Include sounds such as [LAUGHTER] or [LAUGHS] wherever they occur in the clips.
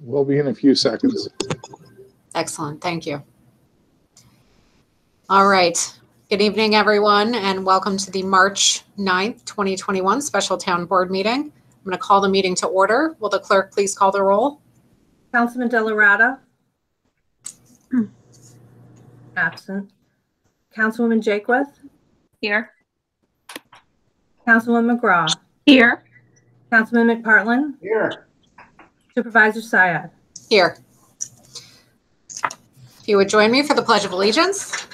We'll be in a few seconds. Excellent, thank you. All right, good evening, everyone, and welcome to the March 9th, 2021 Special Town Board Meeting. I'm going to call the meeting to order. Will the clerk please call the roll? Councilman Della Ratta. [CLEARS THROAT] Absent. Councilwoman Jakewith. Here. Councilwoman McGraw. Here. Councilman McPartlin. Here. Supervisor Syed. Here. If you would join me for the Pledge of Allegiance.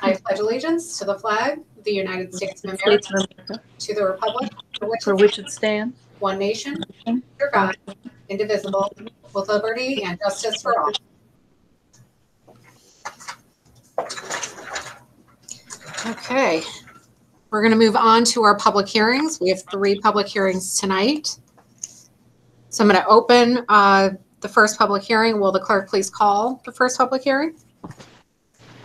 I pledge allegiance to the flag of the United States of States America, of America, to the republic for which For it which it stands, one nation, under God, indivisible, with liberty and justice for all. Okay, we're going to move on to our public hearings. We have three public hearings tonight. So I'm going to open uh, the first public hearing. Will the clerk please call the first public hearing?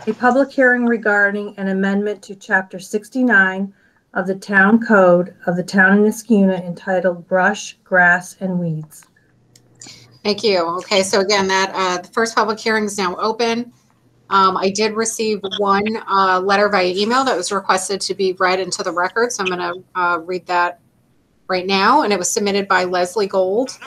A public hearing regarding an amendment to Chapter 69 of the Town Code of the Town of Niskayuna entitled Brush, Grass, and Weeds. Thank you. Okay, so again, that, uh, the first public hearing is now open. Um, I did receive one, uh, letter via email that was requested to be read into the record, so I'm gonna, uh, read that right now, and it was submitted by Leslie Gold.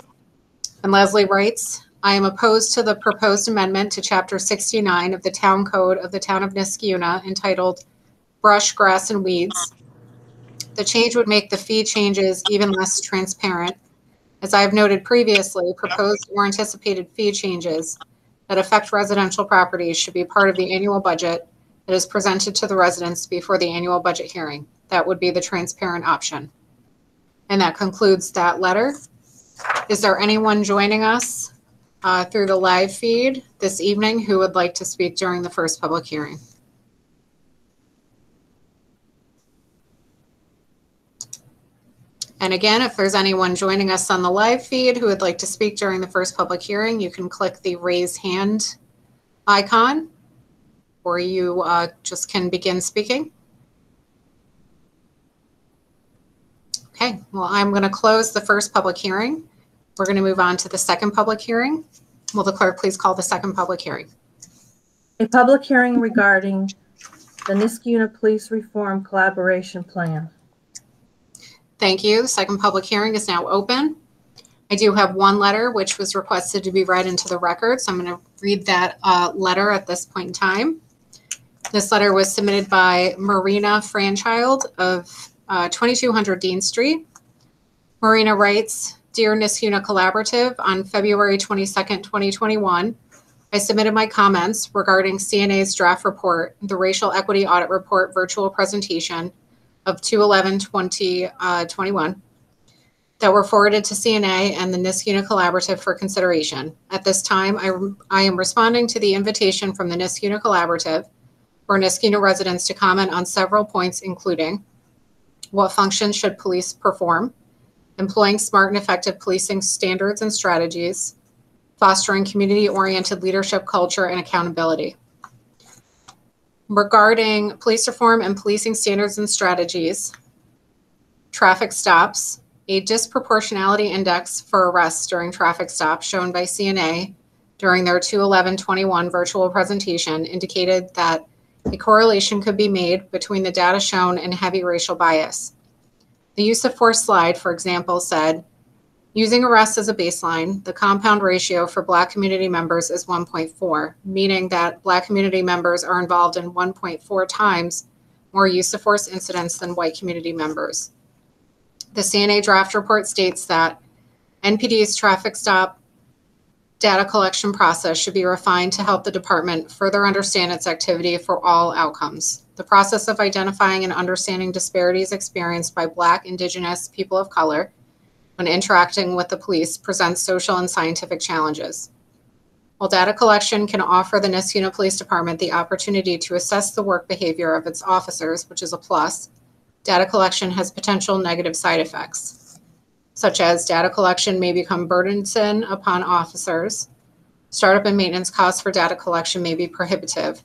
And Leslie writes, I am opposed to the proposed amendment to chapter sixty-nine of the Town Code of the Town of Niskayuna entitled Brush, Grass, and Weeds. The change would make the fee changes even less transparent as I have noted previously, proposed or anticipated fee changes that affect residential properties should be part of the annual budget that is presented to the residents before the annual budget hearing. That would be the transparent option. And that concludes that letter. Is there anyone joining us uh, through the live feed this evening who would like to speak during the first public hearing? And again, if there's anyone joining us on the live feed who would like to speak during the first public hearing, you can click the raise hand icon, or you uh, just can begin speaking. Okay, well, I'm going to close the first public hearing. We're going to move on to the second public hearing. Will the clerk please call the second public hearing? A public hearing regarding the Niskayuna Police Reform Collaboration Plan. Thank you. The second public hearing is now open. I do have one letter which was requested to be read into the record, so I'm going to read that uh, letter at this point in time. This letter was submitted by Marina Franchild of uh, 2200 Dean Street. Marina writes, Dear Niskayuna Collaborative, on February 22nd, 2021, I submitted my comments regarding CNA's draft report, the Racial Equity Audit Report virtual presentation of 2/11/2021 uh, that were forwarded to CNA and the Niskayuna Collaborative for consideration. At this time, I, I am responding to the invitation from the Niskayuna Collaborative for Niskayuna residents to comment on several points, including what functions should police perform, employing smart and effective policing standards and strategies, fostering community-oriented leadership culture and accountability regarding police reform and policing standards and strategies, traffic stops, a disproportionality index for arrests during traffic stops shown by CNA during their 21121 virtual presentation indicated that a correlation could be made between the data shown and heavy racial bias. The use of force slide, for example, said Using arrests as a baseline, the compound ratio for Black community members is 1.4, meaning that Black community members are involved in 1.4 times more use of force incidents than white community members. The CNA draft report states that NPD's traffic stop data collection process should be refined to help the department further understand its activity for all outcomes. The process of identifying and understanding disparities experienced by Black, Indigenous, people of color, when interacting with the police presents social and scientific challenges. While data collection can offer the Niskayuna Police Department the opportunity to assess the work behavior of its officers, which is a plus, data collection has potential negative side effects, such as data collection may become burdensome upon officers, startup and maintenance costs for data collection may be prohibitive.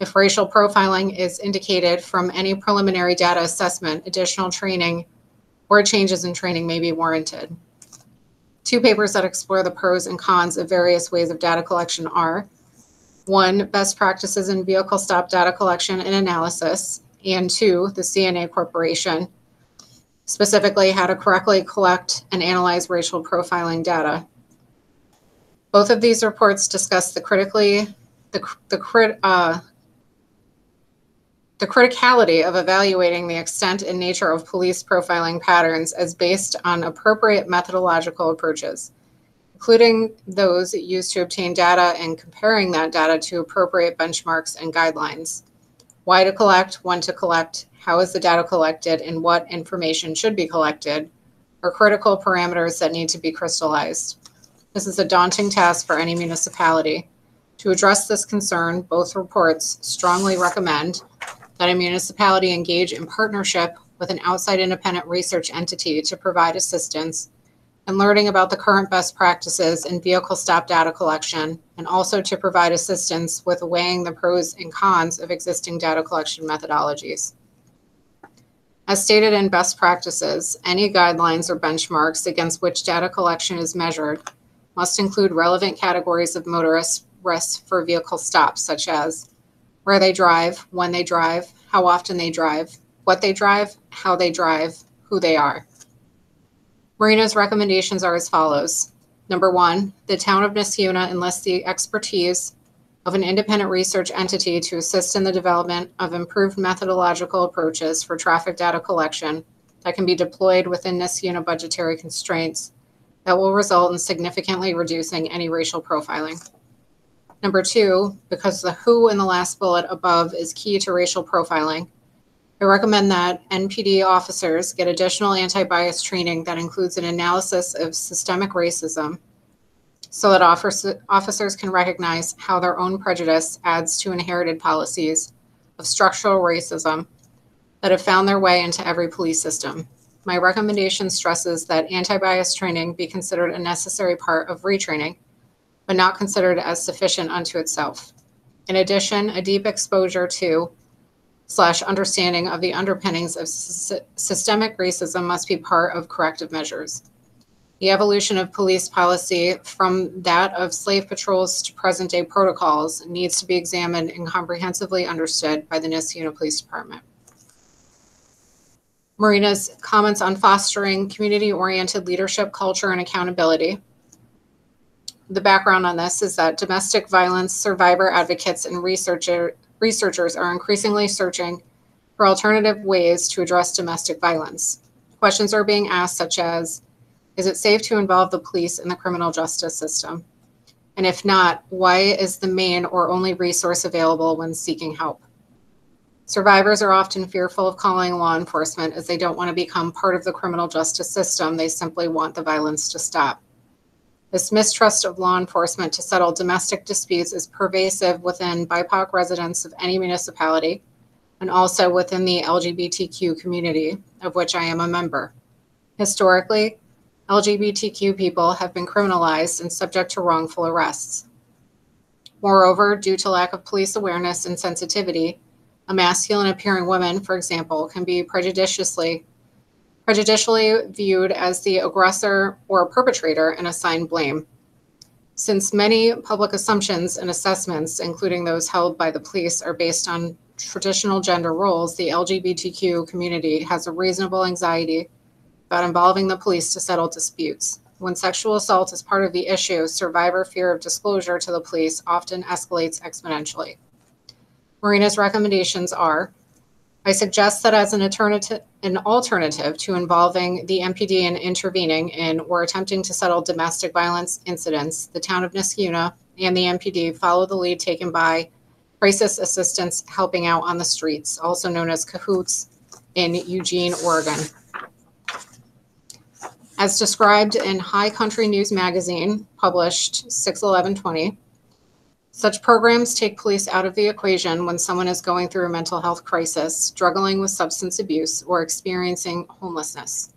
If racial profiling is indicated from any preliminary data assessment, additional training or changes in training may be warranted. Two papers that explore the pros and cons of various ways of data collection are one, best practices in vehicle stop data collection and analysis, and two, the CNA Corporation, specifically how to correctly collect and analyze racial profiling data. Both of these reports discuss the critically the, the crit, uh, the criticality of evaluating the extent and nature of police profiling patterns as based on appropriate methodological approaches, including those used to obtain data and comparing that data to appropriate benchmarks and guidelines. Why to collect, when to collect, how is the data collected, and what information should be collected are critical parameters that need to be crystallized. This is a daunting task for any municipality. To address this concern, both reports strongly recommend that a municipality engage in partnership with an outside independent research entity to provide assistance in learning about the current best practices in vehicle stop data collection and also to provide assistance with weighing the pros and cons of existing data collection methodologies. As stated in best practices, any guidelines or benchmarks against which data collection is measured must include relevant categories of motorist risks for vehicle stops, such as where they drive, when they drive, how often they drive, what they drive, how they drive, who they are. Marina's recommendations are as follows. Number one, the town of Niskayuna enlists the expertise of an independent research entity to assist in the development of improved methodological approaches for traffic data collection that can be deployed within Niskayuna budgetary constraints that will result in significantly reducing any racial profiling. Number two, because the who in the last bullet above is key to racial profiling, I recommend that NPD officers get additional anti bias training that includes an analysis of systemic racism so that officers can recognize how their own prejudice adds to inherited policies of structural racism that have found their way into every police system. My recommendation stresses that anti bias training be considered a necessary part of retraining but not considered as sufficient unto itself. In addition, a deep exposure to slash understanding of the underpinnings of systemic racism must be part of corrective measures. The evolution of police policy from that of slave patrols to present day protocols needs to be examined and comprehensively understood by the Niskayuna Police Department. Marina's comments on fostering community oriented leadership culture and accountability the background on this is that domestic violence survivor advocates and researcher, researchers are increasingly searching for alternative ways to address domestic violence. Questions are being asked, such as Is it safe to involve the police in the criminal justice system? And if not, why is the main or only resource available when seeking help? Survivors are often fearful of calling law enforcement as they don't want to become part of the criminal justice system. They simply want the violence to stop. This mistrust of law enforcement to settle domestic disputes is pervasive within BIPOC residents of any municipality and also within the LGBTQ community, of which I am a member. Historically, LGBTQ people have been criminalized and subject to wrongful arrests. Moreover, due to lack of police awareness and sensitivity, a masculine appearing woman, for example, can be prejudicially prejudicially viewed as the aggressor or perpetrator and assigned blame. Since many public assumptions and assessments, including those held by the police, are based on traditional gender roles, the LGBTQ community has a reasonable anxiety about involving the police to settle disputes. When sexual assault is part of the issue, survivor fear of disclosure to the police often escalates exponentially. Marina's recommendations are I suggest that as an alternative, an alternative to involving the MPD in intervening in or attempting to settle domestic violence incidents, the town of Niskayuna and the MPD follow the lead taken by Crisis Assistance Helping Out on the Streets, also known as CAHOOTS, in Eugene, Oregon. As described in High Country News Magazine, published 6 11 20, such programs take police out of the equation when someone is going through a mental health crisis, struggling with substance abuse, or experiencing homelessness.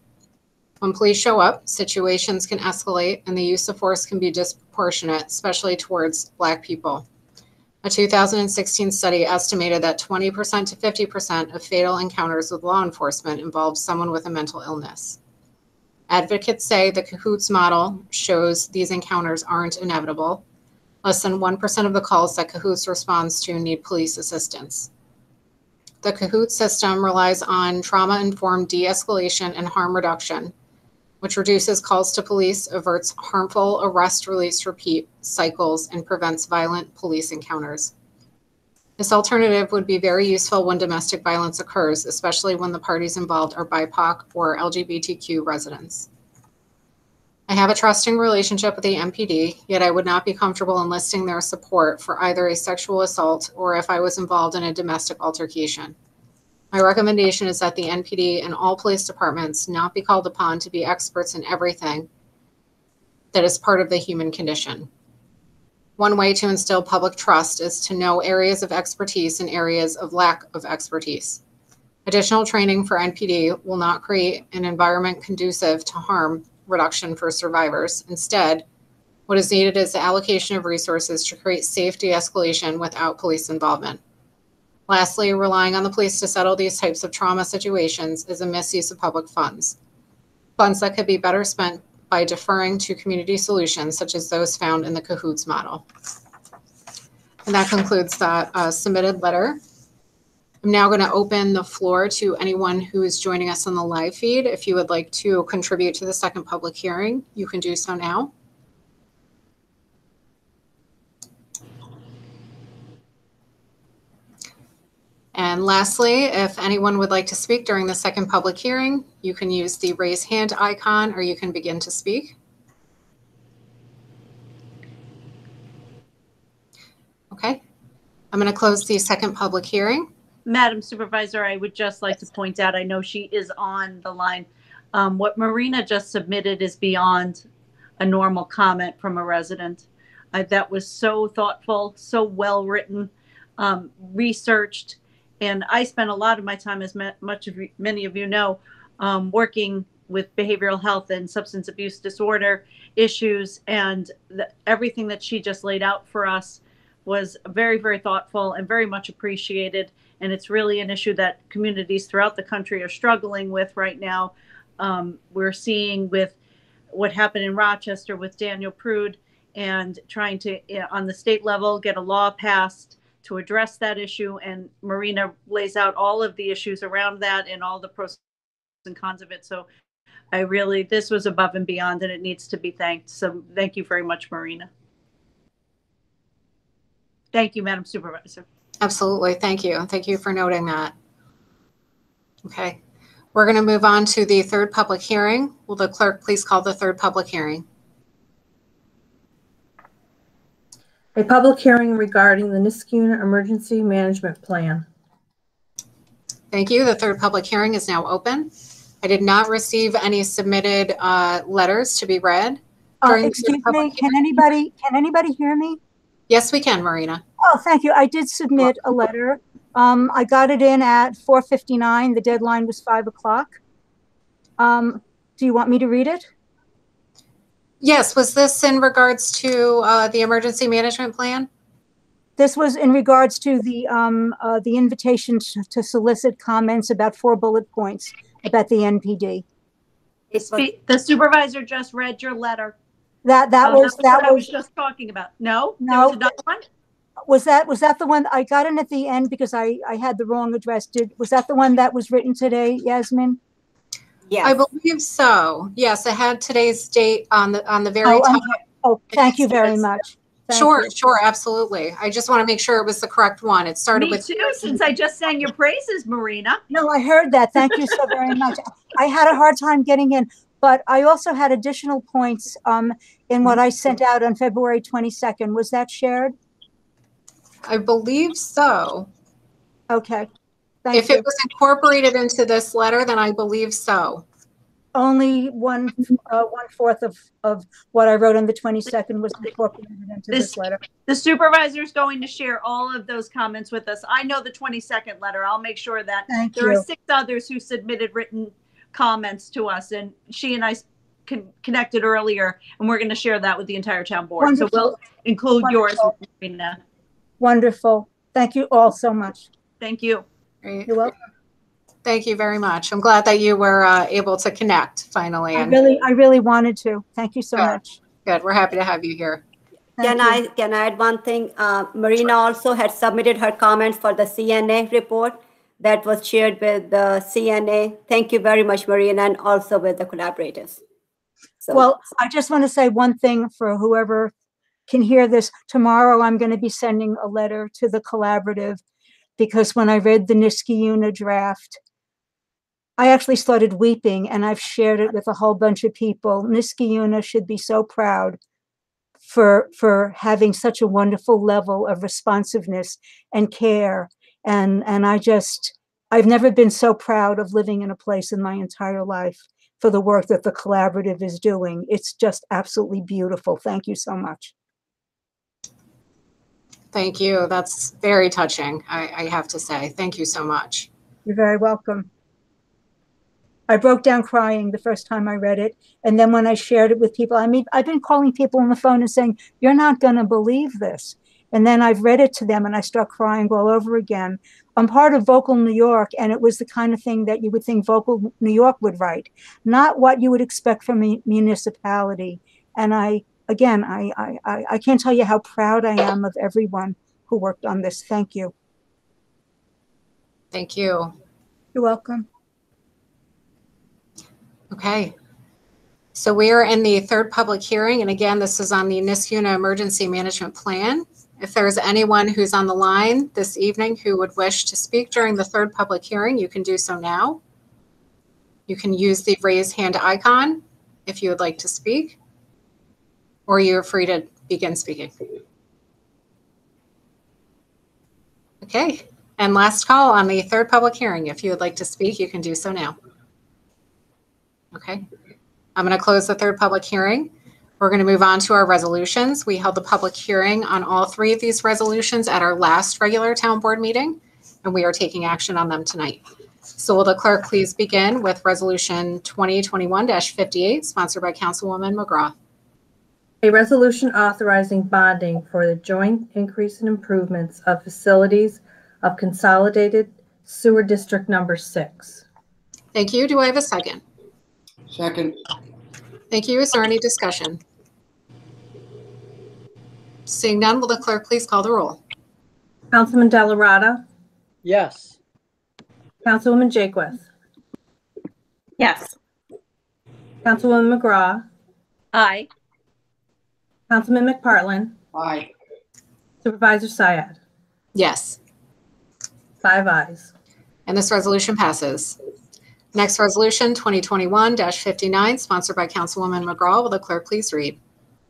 When police show up, situations can escalate and the use of force can be disproportionate, especially towards Black people. A 2016 study estimated that 20% to 50% of fatal encounters with law enforcement involved someone with a mental illness. Advocates say the Cahoots model shows these encounters aren't inevitable. Less than 1% of the calls that Cahoots responds to need police assistance. The Cahoots system relies on trauma informed de escalation and harm reduction, which reduces calls to police, averts harmful arrest release repeat cycles, and prevents violent police encounters. This alternative would be very useful when domestic violence occurs, especially when the parties involved are BIPOC or LGBTQ residents. I have a trusting relationship with the MPD, yet I would not be comfortable enlisting their support for either a sexual assault or if I was involved in a domestic altercation. My recommendation is that the NPD and all police departments not be called upon to be experts in everything that is part of the human condition. One way to instill public trust is to know areas of expertise and areas of lack of expertise. Additional training for NPD will not create an environment conducive to harm reduction for survivors. Instead, what is needed is the allocation of resources to create safe escalation without police involvement. Lastly, relying on the police to settle these types of trauma situations is a misuse of public funds. Funds that could be better spent by deferring to community solutions such as those found in the Cahoots model. And that concludes that uh, submitted letter. I'm now going to open the floor to anyone who is joining us on the live feed. If you would like to contribute to the second public hearing, you can do so now. And lastly, if anyone would like to speak during the second public hearing, you can use the raise hand icon or you can begin to speak. Okay, I'm going to close the second public hearing. Madam Supervisor, I would just like to point out, I know she is on the line. Um, what Marina just submitted is beyond a normal comment from a resident. Uh, that was so thoughtful, so well written, um, researched, and I spent a lot of my time, as much of you, many of you know, um, working with behavioral health and substance abuse disorder issues, and the, everything that she just laid out for us was very, very thoughtful and very much appreciated and it's really an issue that communities throughout the country are struggling with right now. Um, we're seeing with what happened in Rochester with Daniel Prude and trying to, on the state level, get a law passed to address that issue. And Marina lays out all of the issues around that and all the pros and cons of it. So I really, this was above and beyond, and it needs to be thanked. So thank you very much, Marina. Thank you, Madam Supervisor. Absolutely. Thank you. Thank you for noting that. Okay. We're going to move on to the third public hearing. Will the clerk please call the third public hearing? A public hearing regarding the Niskayuna Emergency Management Plan. Thank you. The third public hearing is now open. I did not receive any submitted uh, letters to be read. Uh, Excuse me, can anybody, can anybody hear me? Yes, we can, Marina. Oh, thank you. I did submit a letter. Um, I got it in at 4:59. The deadline was 5 o'clock. Um, do you want me to read it? Yes, was this in regards to uh, the emergency management plan? This was in regards to the, um, uh, the invitation to to solicit comments about four bullet points about the NPD. The supervisor just read your letter. That, that Uh, was, what that I was was, just talking about. No? There No. was another one? Was that, was that the one, I got in at the end because I, I had the wrong address. Did, was that the one that was written today, Yasmin? Yeah. I believe so. Yes, it had today's date on the, on the very Oh, top. Oh, thank you very much. Thank Sure, you. sure, absolutely. I just want to make sure it was the correct one. It started Me with. too, since I just sang your praises, Marina. No, I heard that. Thank you so very much. I had a hard time getting in, but I also had additional points um, in what I sent out on February 22nd. Was that shared? I believe so. Okay. Thank If you. it was incorporated into this letter, then I believe so. Only one, uh, one fourth of, of what I wrote on the 22nd was incorporated into this This- letter. The supervisor's going to share all of those comments with us. I know the 22nd letter. I'll make sure that Thank there are you. six others who submitted written comments to us, and she and I s- con- connected earlier, and we're going to share that with the entire town board. So we'll Wonderful. include yours, Wonderful. Marina. Wonderful. Thank you all so much. Thank you. Great. You're welcome. Thank you very much. I'm glad that you were uh, able to connect finally. I really, I really wanted to. Thank you so Good. much. good. We're happy to have you here. Thank Can you. I, can I add one thing? Uh, Marina also had submitted her comments for the CNA report that was shared with the CNA. Thank you very much, Marina, and also with the collaborators. So- Well, I just want to say one thing for whoever can hear this. Tomorrow, I'm going to be sending a letter to the collaborative because when I read the Niskayuna draft, I actually started weeping and I've shared it with a whole bunch of people. Niskayuna should be so proud for for having such a wonderful level of responsiveness and care and and I just I've never been so proud of living in a place in my entire life for the work that the collaborative is doing. It's just absolutely beautiful. Thank you so much. Thank you. That's very touching, I, I have to say. Thank you so much. You're very welcome. I broke down crying the first time I read it. And then when I shared it with people, I mean, I've been calling people on the phone and saying, You're not going to believe this. And then I've read it to them and I start crying all over again. I'm part of Vocal New York, and it was the kind of thing that you would think Vocal New York would write, not what you would expect from a municipality. And I, again, I, I, I can't tell you how proud I am of everyone who worked on this. Thank you. Thank you. You're welcome. Okay. So we are in the third public hearing, and again, this is on the Niskayuna Emergency Management Plan. If there's anyone who's on the line this evening who would wish to speak during the third public hearing, you can do so now. You can use the raise hand icon if you would like to speak, or you're free to begin speaking. Okay, and last call on the third public hearing. If you would like to speak, you can do so now. Okay, I'm going to close the third public hearing. We're going to move on to our resolutions. We held the public hearing on all three of these resolutions at our last regular town board meeting, and we are taking action on them tonight. So will the clerk please begin with Resolution 2021-58, sponsored by Councilwoman McGraw? A resolution authorizing bonding for the joint increase in improvements of facilities of Consolidated Sewer District Number Six. Thank you. Do I have a second? Second, Thank you. Is there any discussion? Seeing none, will the clerk please call the roll? Councilman Della Ratta. yes. Councilwoman Jakewith. Yes. Councilwoman McGraw. Aye. Councilman McPartlin. Aye. Supervisor Syed. Yes. Five ayes. And this resolution passes. Next resolution, 2021-59, sponsored by Councilwoman McGraw. Will the clerk please read?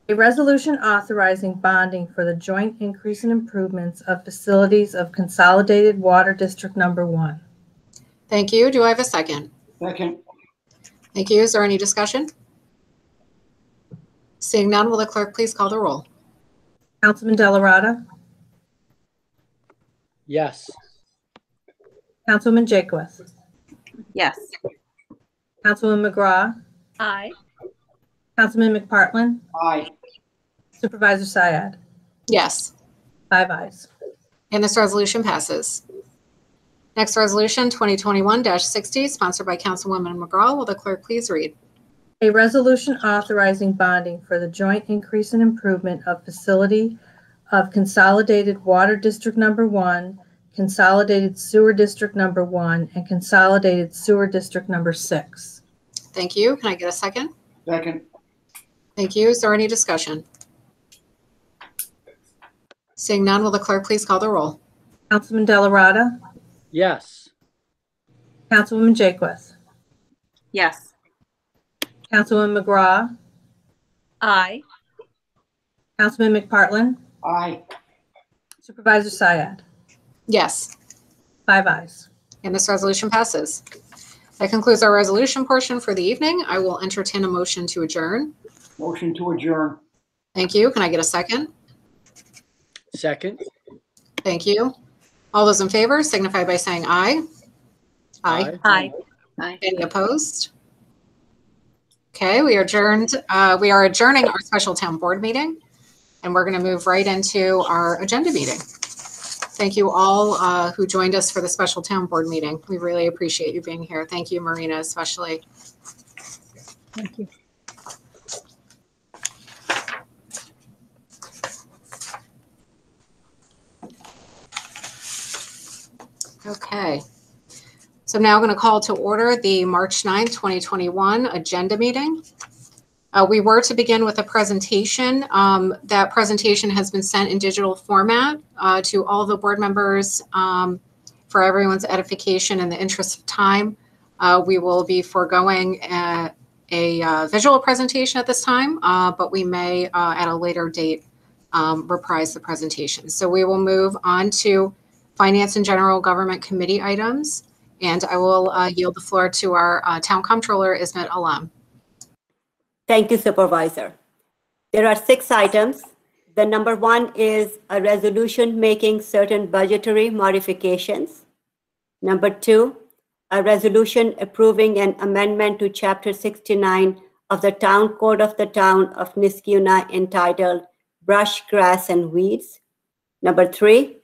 A resolution authorizing bonding for the joint increase in improvements of facilities of Consolidated Water District Number One. Thank you. Do I have a second? Second, Thank you. Is there any discussion? Seeing none, will the clerk please call the roll? Councilman Della Ratta. yes. Councilwoman Jakewith. Yes. Councilwoman McGraw. Aye. Councilman McPartlin. Aye. Supervisor Syed. Yes. Five ayes. And this resolution passes. Next resolution, 2021-60, sponsored by Councilwoman McGraw. Will the clerk please read? A resolution authorizing bonding for the joint increase in improvement of facility of Consolidated Water District Number One, Consolidated Sewer District Number One, and Consolidated Sewer District Number Six. Thank you. Can I get a second? Second, Thank you. Is there any discussion? Seeing none, will the clerk please call the roll? Councilman Della Ratta. yes. Councilwoman Jakewith. Yes. Councilwoman McGraw. Aye. Councilman McPartlin. Aye. Supervisor Syed. Yes. Five ayes. And this resolution passes. That concludes our resolution portion for the evening. I will entertain a motion to adjourn. Motion to adjourn. Thank you. Can I get a second? Second, Thank you. All those in favor signify by saying aye. Aye. Aye. Aye. Any opposed? Okay, we are adjourned. Uh, we are adjourning our special town board meeting, and we're going to move right into our agenda meeting. thank you all uh, who joined us for the special town board meeting. We really appreciate you being here. Thank you, Marina, especially. Thank you. Okay. So I'm now going to call to order the March 9th, 2021 agenda meeting. Uh, We were to begin with a presentation. Um, That presentation has been sent in digital format uh, to all the board members um, for everyone's edification in the interest of time. Uh, We will be foregoing a a, uh, visual presentation at this time, uh, but we may uh, at a later date um, reprise the presentation. So we will move on to Finance and General Government Committee items. And I will uh, yield the floor to our uh, Town Comptroller, Ismet Alam. Thank you, Supervisor. There are six items. The number one is a resolution making certain budgetary modifications. Number two, a resolution approving an amendment to Chapter 69 of the Town Code of the Town of Niskayuna entitled Brush, Grass, and Weeds. Number three,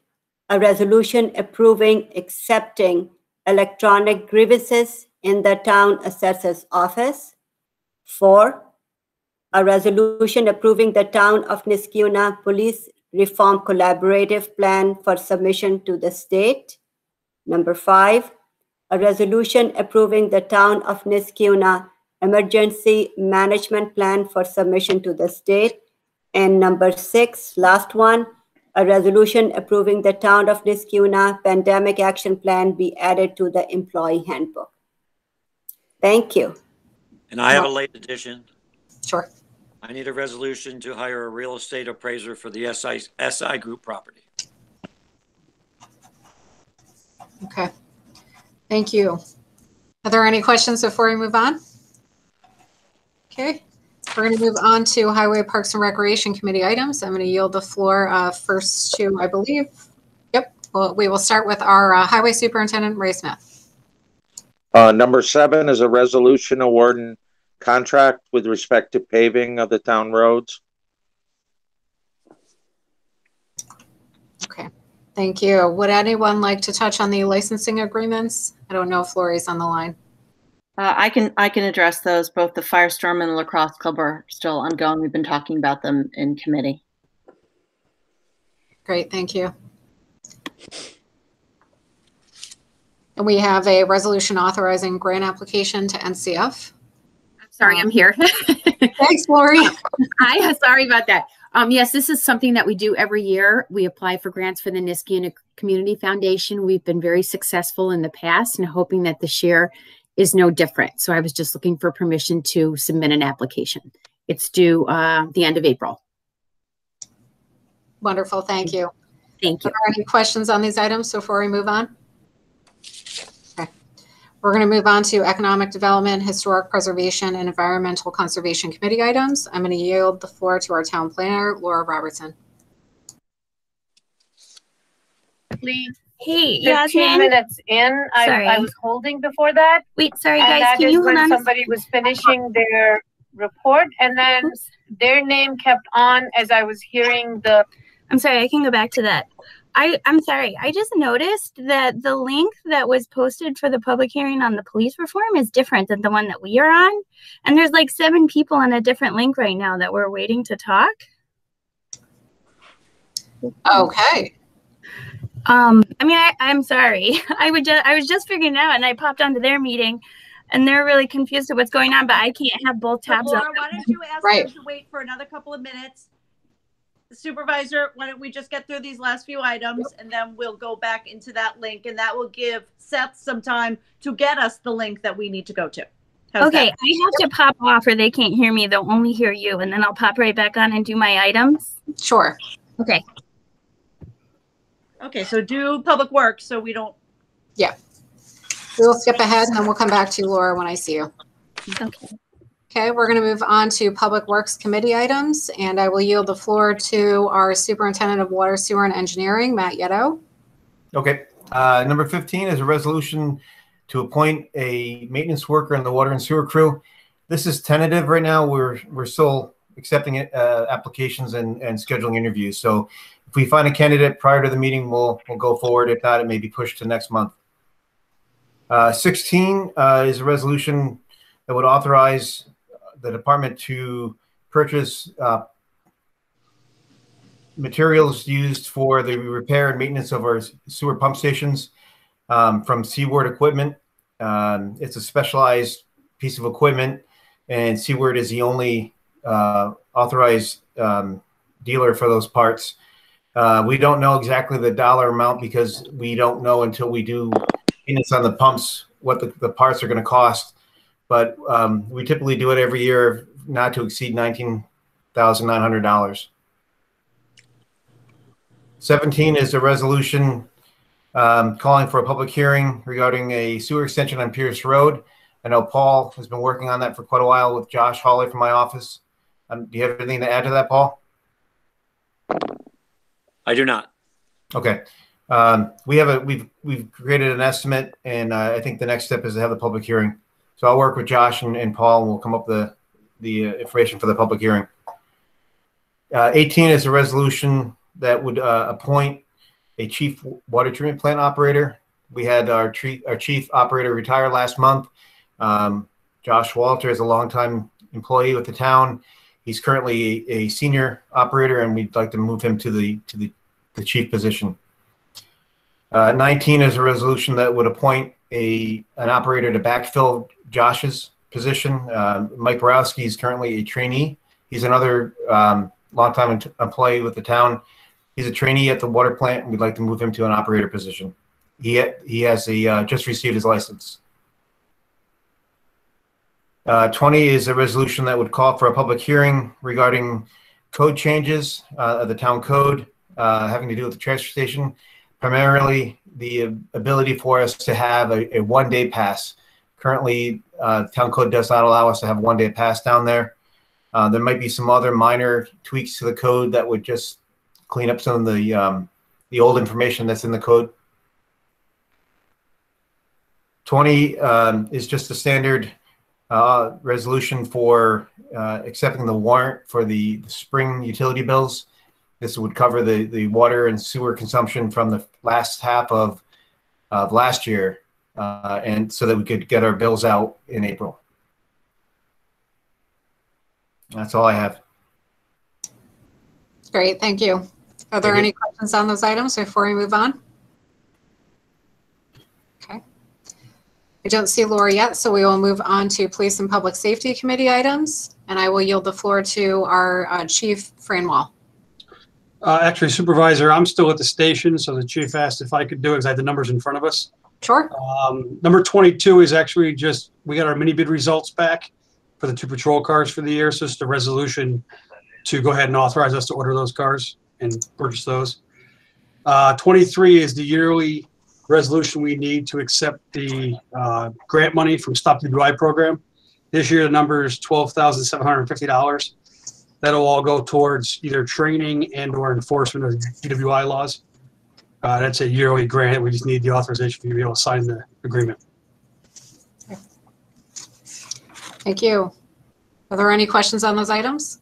a resolution approving accepting electronic grievances in the town assessor's office. Four, a resolution approving the town of Niskayuna Police Reform Collaborative Plan for submission to the state. Number five, a resolution approving the town of Niskayuna Emergency Management Plan for submission to the state. And number six, last one, a resolution approving the town of Niskayuna Pandemic Action Plan be added to the employee handbook. Thank you. And I have a late addition. Sure. I need a resolution to hire a real estate appraiser for the SI, SI Group property. Okay. Thank you. Are there any questions before we move on? Okay. We're going to move on to Highway Parks and Recreation Committee items. I'm going to yield the floor uh, first to, I believe, yep, well, we will start with our uh, Highway Superintendent, Ray Smith. Uh, number seven is a resolution awarding contract with respect to paving of the town roads. Okay. Thank you. Would anyone like to touch on the licensing agreements? I don't know if Lori's on the line. Uh, I can I can address those. Both the Firestorm and the Lacrosse Club are still ongoing. We've been talking about them in committee. Great, thank you. And we have a resolution authorizing grant application to NCF. I'm Sorry, I'm here. [LAUGHS] Thanks, Lori. Hi, sorry about that. Um, yes, this is something that we do every year. We apply for grants for the Niskayuna Community Foundation. We've been very successful in the past and hoping that this year is no different. So I was just looking for permission to submit an application. It's due uh, the end of April. Wonderful, thank you. Thank Are you. there any questions on these items before we move on? Okay. We're going to move on to Economic Development, Historic Preservation, and Environmental Conservation Committee items. I'm going to yield the floor to our town planner, Laura Robertson. Hey, 15 Yasmin. minutes in, I, Sorry. I was holding before that. Wait, sorry, And guys. that Can is you hold when on? somebody was finishing their report and then Oops. their name kept on as I was hearing the, I'm sorry. I can go back to that. I, I'm sorry. I just noticed that the link that was posted for the public hearing on the police reform is different than the one that we are on. And there's like seven people on a different link right now that we're waiting to talk. Okay. Um, I mean, I, I'm sorry. [LAUGHS] I would just, I was just figuring it out, and I popped onto their meeting, and they're really confused at what's going on. But I can't have both tabs Laura, up. why don't you ask Right. them to wait for another couple of minutes? Supervisor, why don't we just get through these last few items and then we'll go back into that link and that will give Seth some time to get us the link that we need to go to. How's Okay, that? I have to pop off, or they can't hear me. They'll only hear you, and then I'll pop right back on and do my items. Sure. Okay. Okay, so do public works so we don't, Yeah. We'll skip ahead and then we'll come back to you, Laura, when I see you. Okay. Okay, we're going to move on to Public Works Committee items, and I will yield the floor to our Superintendent of Water, Sewer, and Engineering, Matt Yetto. Okay, uh, number fifteen is a resolution to appoint a maintenance worker in the water and sewer crew. This is tentative right now. We're, we're still accepting uh, applications and, and scheduling interviews. So if we find a candidate prior to the meeting, we'll, we'll go forward. If not, it may be pushed to next month. Uh, 16 uh, is a resolution that would authorize the department to purchase uh, materials used for the repair and maintenance of our sewer pump stations um, from Siewert Equipment. Um, it's a specialized piece of equipment, and Siewert is the only uh, authorized um, dealer for those parts. Uh, we don't know exactly the dollar amount because we don't know until we do maintenance on the pumps what the, the parts are going to cost. But um, we typically do it every year, not to exceed nineteen thousand nine hundred dollars. 17 is a resolution um, calling for a public hearing regarding a sewer extension on Pierce Road. I know Paul has been working on that for quite a while with Josh Hawley from my office. Um, do you have anything to add to that, Paul? I do not. Okay. Um, we have a we've we've created an estimate, and uh, I think the next step is to have the public hearing. So I'll work with Josh and, and Paul, and we'll come up the the uh, information for the public hearing. Uh, 18 is a resolution that would uh, appoint a chief water treatment plant operator. We had our, tre- our chief operator retire last month. Um, Josh Walter is a longtime employee with the town. He's currently a, a senior operator, and we'd like to move him to the to the, the chief position. Uh, 19 is a resolution that would appoint a an operator to backfill Josh's position. Uh, Mike Borowski is currently a trainee. He's another um, longtime employee with the town. He's a trainee at the water plant, and we'd like to move him to an operator position. He he has a uh, just received his license. Uh, 20 is a resolution that would call for a public hearing regarding code changes uh, of the town code uh, having to do with the transfer station, primarily the ability for us to have a, a one-day pass. Currently, uh, town code does not allow us to have one-day pass down there. Uh, there might be some other minor tweaks to the code that would just clean up some of the um, the old information that's in the code. 20 um, is just a standard uh, resolution for uh, accepting the warrant for the, the spring utility bills. This would cover the, the water and sewer consumption from the last half of, of last year, uh, and so that we could get our bills out in April. That's all I have. Great, thank you. Are there Thank you. any questions on those items before we move on? Okay. I don't see Laura yet, so we will move on to Police and Public Safety Committee items. And I will yield the floor to our uh, Chief Fran Wall. Uh, actually, Supervisor, I'm still at the station, so the chief asked if I could do it because I had the numbers in front of us. Sure. Um, number 22 is actually just, we got our mini bid results back for the two patrol cars for the year. So it's a resolution to go ahead and authorize us to order those cars and purchase those. Uh, 23 is the yearly resolution we need to accept the uh, grant money from Stop DWI program. This year, the number is $12,750. That'll all go towards either training and or enforcement of DWI laws. Uh, that's a yearly grant. We just need the authorization for you to be able to sign the agreement. Thank you. Are there any questions on those items?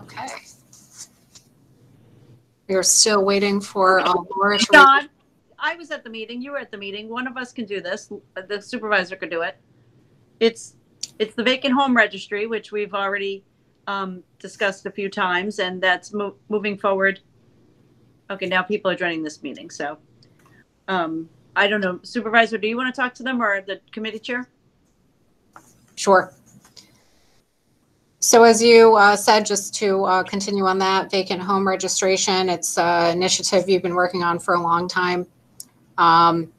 Okay. We are still waiting for uh, Laura to. Don, I was at the meeting. You were at the meeting. One of us can do this. The supervisor could do it. It's it's the vacant home registry, which we've already um, discussed a few times, and that's mo- moving forward. Okay, now people are joining this meeting, so um, I don't know, Supervisor. Do you want to talk to them or the committee chair? Sure. So as you uh, said, just to uh, continue on that vacant home registration, it's an initiative you've been working on for a long time. um,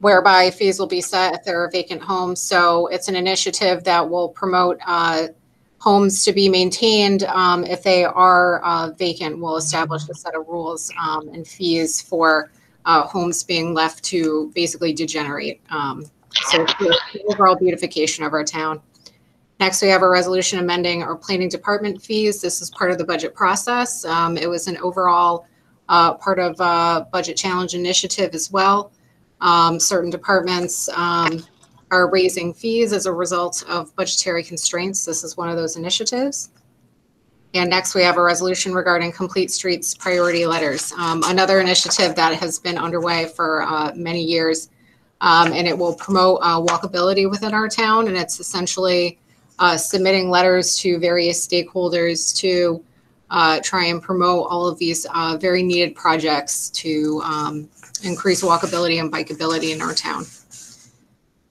Whereby fees will be set if there are vacant homes. So it's an initiative that will promote uh, homes to be maintained. um, If they are uh, vacant, we'll establish a set of rules um, and fees for uh, homes being left to basically degenerate. Um, So overall beautification of our town. Next, we have a resolution amending our planning department fees. This is part of the budget process. Um, It was an overall uh, part of uh, budget challenge initiative as well. Um, Certain departments um, are raising fees as a result of budgetary constraints. This is one of those initiatives. And next, we have a resolution regarding Complete Streets priority letters, um, another initiative that has been underway for uh, many years. Um, and it will promote uh, walkability within our town. And it's essentially uh, submitting letters to various stakeholders to uh, try and promote all of these uh, very needed projects to um, increase walkability and bikeability in our town.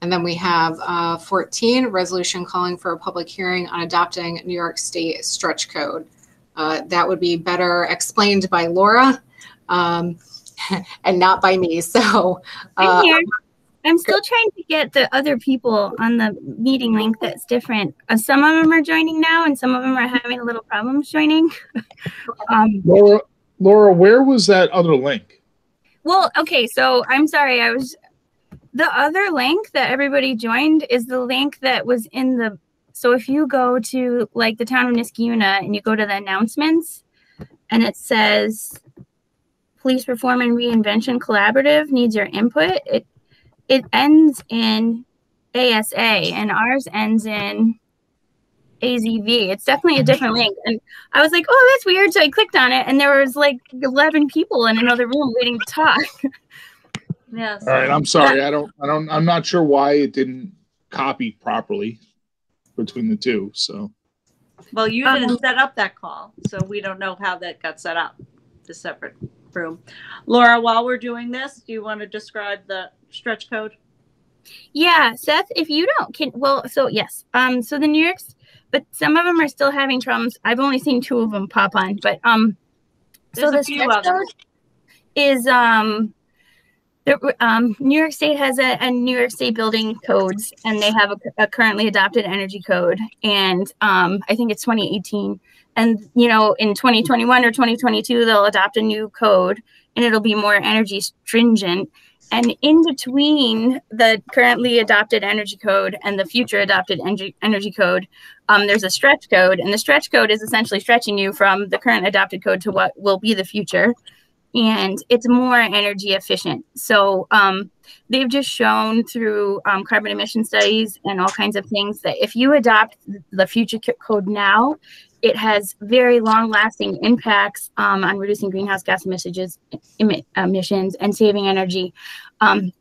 And then we have uh, 14, resolution calling for a public hearing on adopting New York State stretch code. Uh, that would be better explained by Laura um, [LAUGHS] and not by me. So I'm uh, here. I'm still trying to get the other people on the meeting link that's different. Uh, some of them are joining now, and some of them are having a little problems joining. [LAUGHS] um, Laura, Laura, where was that other link? Well, okay, so I'm sorry. I was the other link that everybody joined is the link that was in the. So if you go to like the town of Niskayuna and you go to the announcements, and it says Police Reform and Reinvention Collaborative needs your input. It it ends in ASA and ours ends in AZV. It's definitely a different link. And I was like, oh, that's weird. So I clicked on it and there was like 11 people in another room waiting to talk. [LAUGHS] Yes. All right, I'm sorry. I don't, I don't, I'm not sure why it didn't copy properly between the two. So Well, you didn't set up that call, so we don't know how that got set up, the separate room. Laura, while we're doing this, do you want to describe the stretch code? Yeah, Seth, if you don't can well, so yes. Um so the New York's but some of them are still having problems. I've only seen two of them pop on, but um so There's the stretch code is um there, um, New York State has a, a New York State building codes, and they have a, a currently adopted energy code, and um, I think it's 2018. And you know, in 2021 or 2022, they'll adopt a new code, and it'll be more energy stringent. And in between the currently adopted energy code and the future adopted energy, energy code, um, there's a stretch code. And the stretch code is essentially stretching you from the current adopted code to what will be the future. And it's more energy efficient. So um, they've just shown through um, carbon emission studies and all kinds of things that if you adopt the future code now, it has very long lasting impacts um, on reducing greenhouse gas emissions, emissions and saving energy. Um,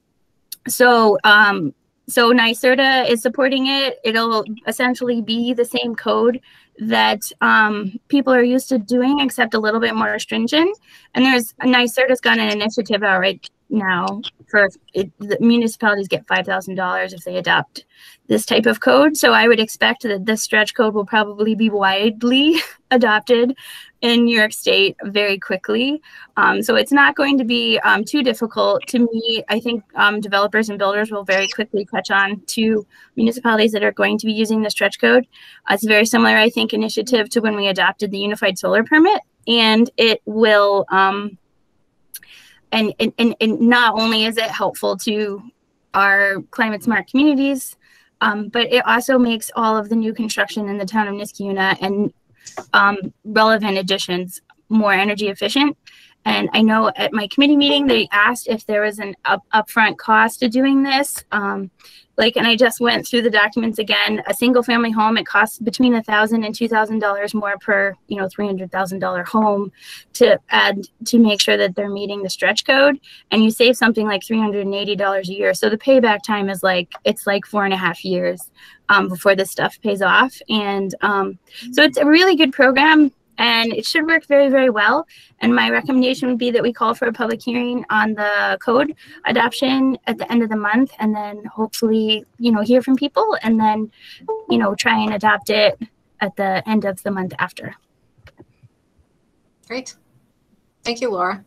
so, um, so NYSERDA is supporting it. It'll essentially be the same code that um, people are used to doing, except a little bit more stringent. And there's NYSERDA's got an initiative out right now for it, the municipalities get five thousand dollars if they adopt this type of code. So I would expect that this stretch code will probably be widely [LAUGHS] adopted in New York State very quickly. Um, so it's not going to be um, too difficult to me. I think um, developers and builders will very quickly catch on to municipalities that are going to be using the stretch code. Uh, it's very similar, I think, initiative to when we adopted the unified solar permit, and it will. And, and, and, not only is it helpful to our climate smart communities, um, but it also makes all of the new construction in the town of Niskayuna and um, relevant additions more energy efficient. And I know at my committee meeting, they asked if there was an up, upfront cost to doing this. Um, like, and I just went through the documents again. A single family home, it costs between a thousand and two thousand dollars more per, you know, three hundred thousand dollar home to add to make sure that they're meeting the stretch code. And you save something like three hundred and eighty dollars a year. So the payback time is like it's like four and a half years um, before this stuff pays off. And um, so it's a really good program and it should work very, very well. And my recommendation would be that we call for a public hearing on the code adoption at the end of the month and then hopefully, you know, hear from people and then, you know, try and adopt it at the end of the month after. Great. Thank you, Laura.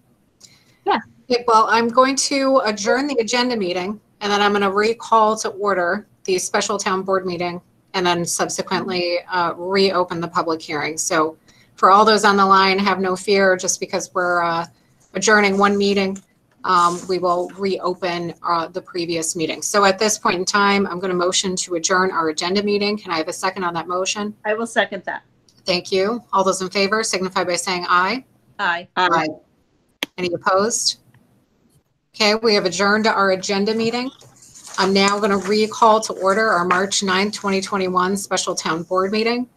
Yeah. Okay, well, I'm going to adjourn the agenda meeting and then I'm going to recall to order the special town board meeting and then subsequently uh, reopen the public hearing. So for all those on the line, have no fear, just because we're uh, adjourning one meeting, um, we will reopen uh, the previous meeting. So at this point in time, I'm going to motion to adjourn our agenda meeting. Can I have a second on that motion? I will second that. Thank you. All those in favor signify by saying aye. Aye. Aye. Any opposed? Okay, we have adjourned our agenda meeting. I'm now going to recall to order our March 9th, 2021 special town board meeting.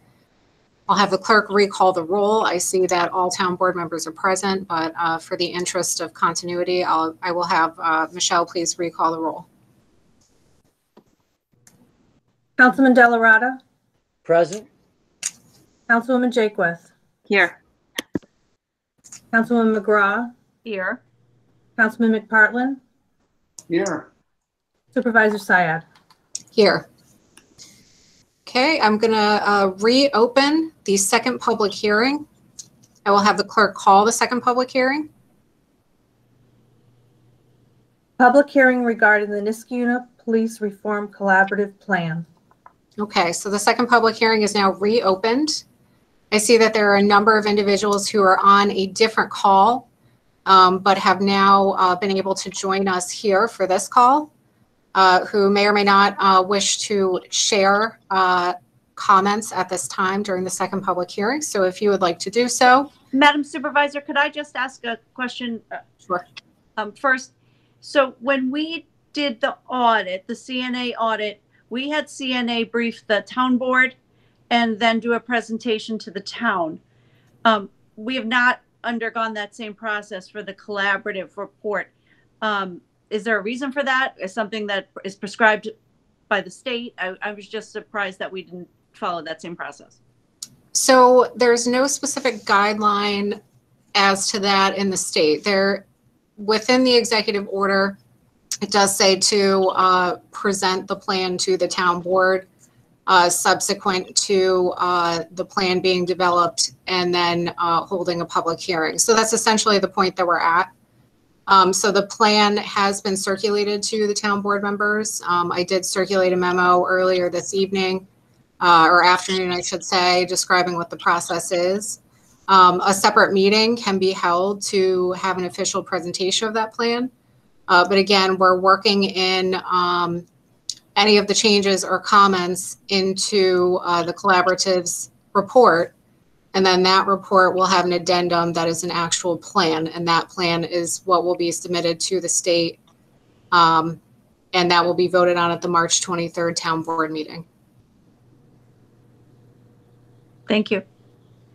I'll have the clerk recall the roll. I see that all town board members are present, but uh, for the interest of continuity, I'll, I will have uh, Michelle please recall the roll. Councilman Della Ratta. Present? Councilwoman Jaquith. Here. Councilwoman McGraw. Here. Councilman McPartlin. Here. Supervisor Syed. Here. Okay, I'm going to uh, reopen the second public hearing. I will have the clerk call the second public hearing. Public hearing regarding the Niskayuna Police Reform Collaborative Plan. Okay, so the second public hearing is now reopened. I see that there are a number of individuals who are on a different call, um, but have now uh, been able to join us here for this call, uh, who may or may not uh, wish to share uh, comments at this time during the second public hearing. So if you would like to do so. Madam Supervisor, could I just ask a question? Sure. Um, first, so when we did the audit, the CNA audit, we had CNA brief the town board and then do a presentation to the town. Um, we have not undergone that same process for the collaborative report. Um, is there a reason for that? Is something that is prescribed by the state? I, I was just surprised that we didn't follow that same process. So there's no specific guideline as to that in the state. There, within the executive order, it does say to uh, present the plan to the town board uh, subsequent to uh, the plan being developed and then uh, holding a public hearing. So that's essentially the point that we're at. Um, So the plan has been circulated to the town board members. Um, I did circulate a memo earlier this evening uh, or afternoon, I should say, describing what the process is. Um, a separate meeting can be held to have an official presentation of that plan. Uh, but again, we're working in um, any of the changes or comments into uh, the collaborative's report. And then that report will have an addendum that is an actual plan. And that plan is what will be submitted to the state. Um, and that will be voted on at the March 23rd town board meeting. Thank you.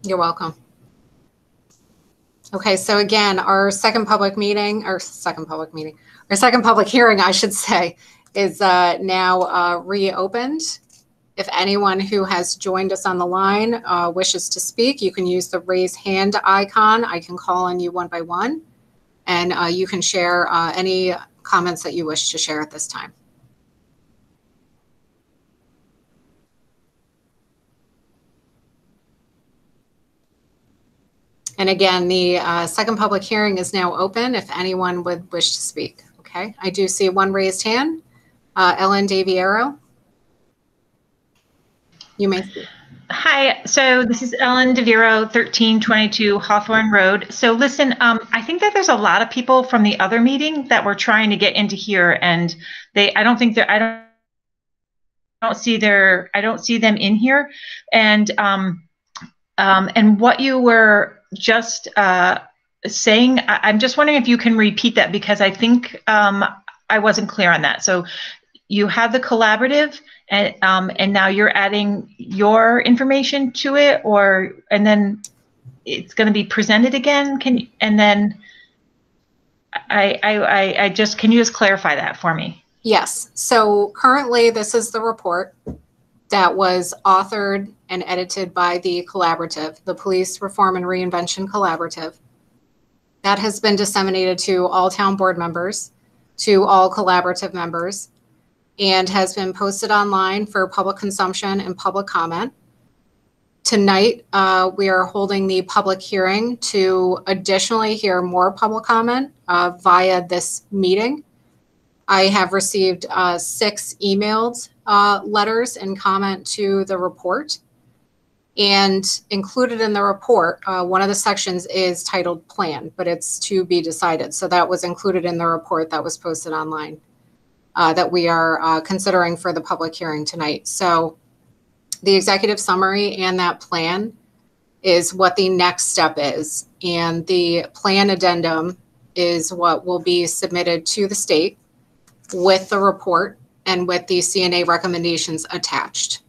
You're welcome. Okay, so again, our second public meeting, our second public meeting, our second public hearing, I should say, is uh, now uh, reopened. If anyone who has joined us on the line uh, wishes to speak, you can use the raise hand icon. I can call on you one by one, and uh, you can share uh, any comments that you wish to share at this time. And again, the uh, second public hearing is now open if anyone would wish to speak. Okay, I do see one raised hand. Uh, Ellen Daviero. You may speak. Hi, so this is Ellen DeViro, 1322 Hawthorne Road. So listen, um, I think that there's a lot of people from the other meeting that were trying to get into here and they, I don't think they're, I don't, I don't see their, I don't see them in here. And, um, um, and what you were just, uh, saying, I, I'm just wondering if you can repeat that because I think, um, I wasn't clear on that. So you have the collaborative and um, and now you're adding your information to it or and then it's going to be presented again can and then I I I just can you just clarify that for me Yes. So currently, this is the report that was authored and edited by the collaborative, the Police Reform and Reinvention Collaborative. That has been disseminated to all town board members, to all collaborative members, and has been posted online for public consumption and public comment. Tonight, uh, we are holding the public hearing to additionally hear more public comment uh, via this meeting. I have received uh, six emailed uh, letters and comment to the report. And included in the report, uh, one of the sections is titled Plan, but it's to be decided. So that was included in the report that was posted online uh, that we are uh, considering for the public hearing tonight. So the executive summary and that plan is what the next step is. And the plan addendum is what will be submitted to the state with the report and with the CNA recommendations attached.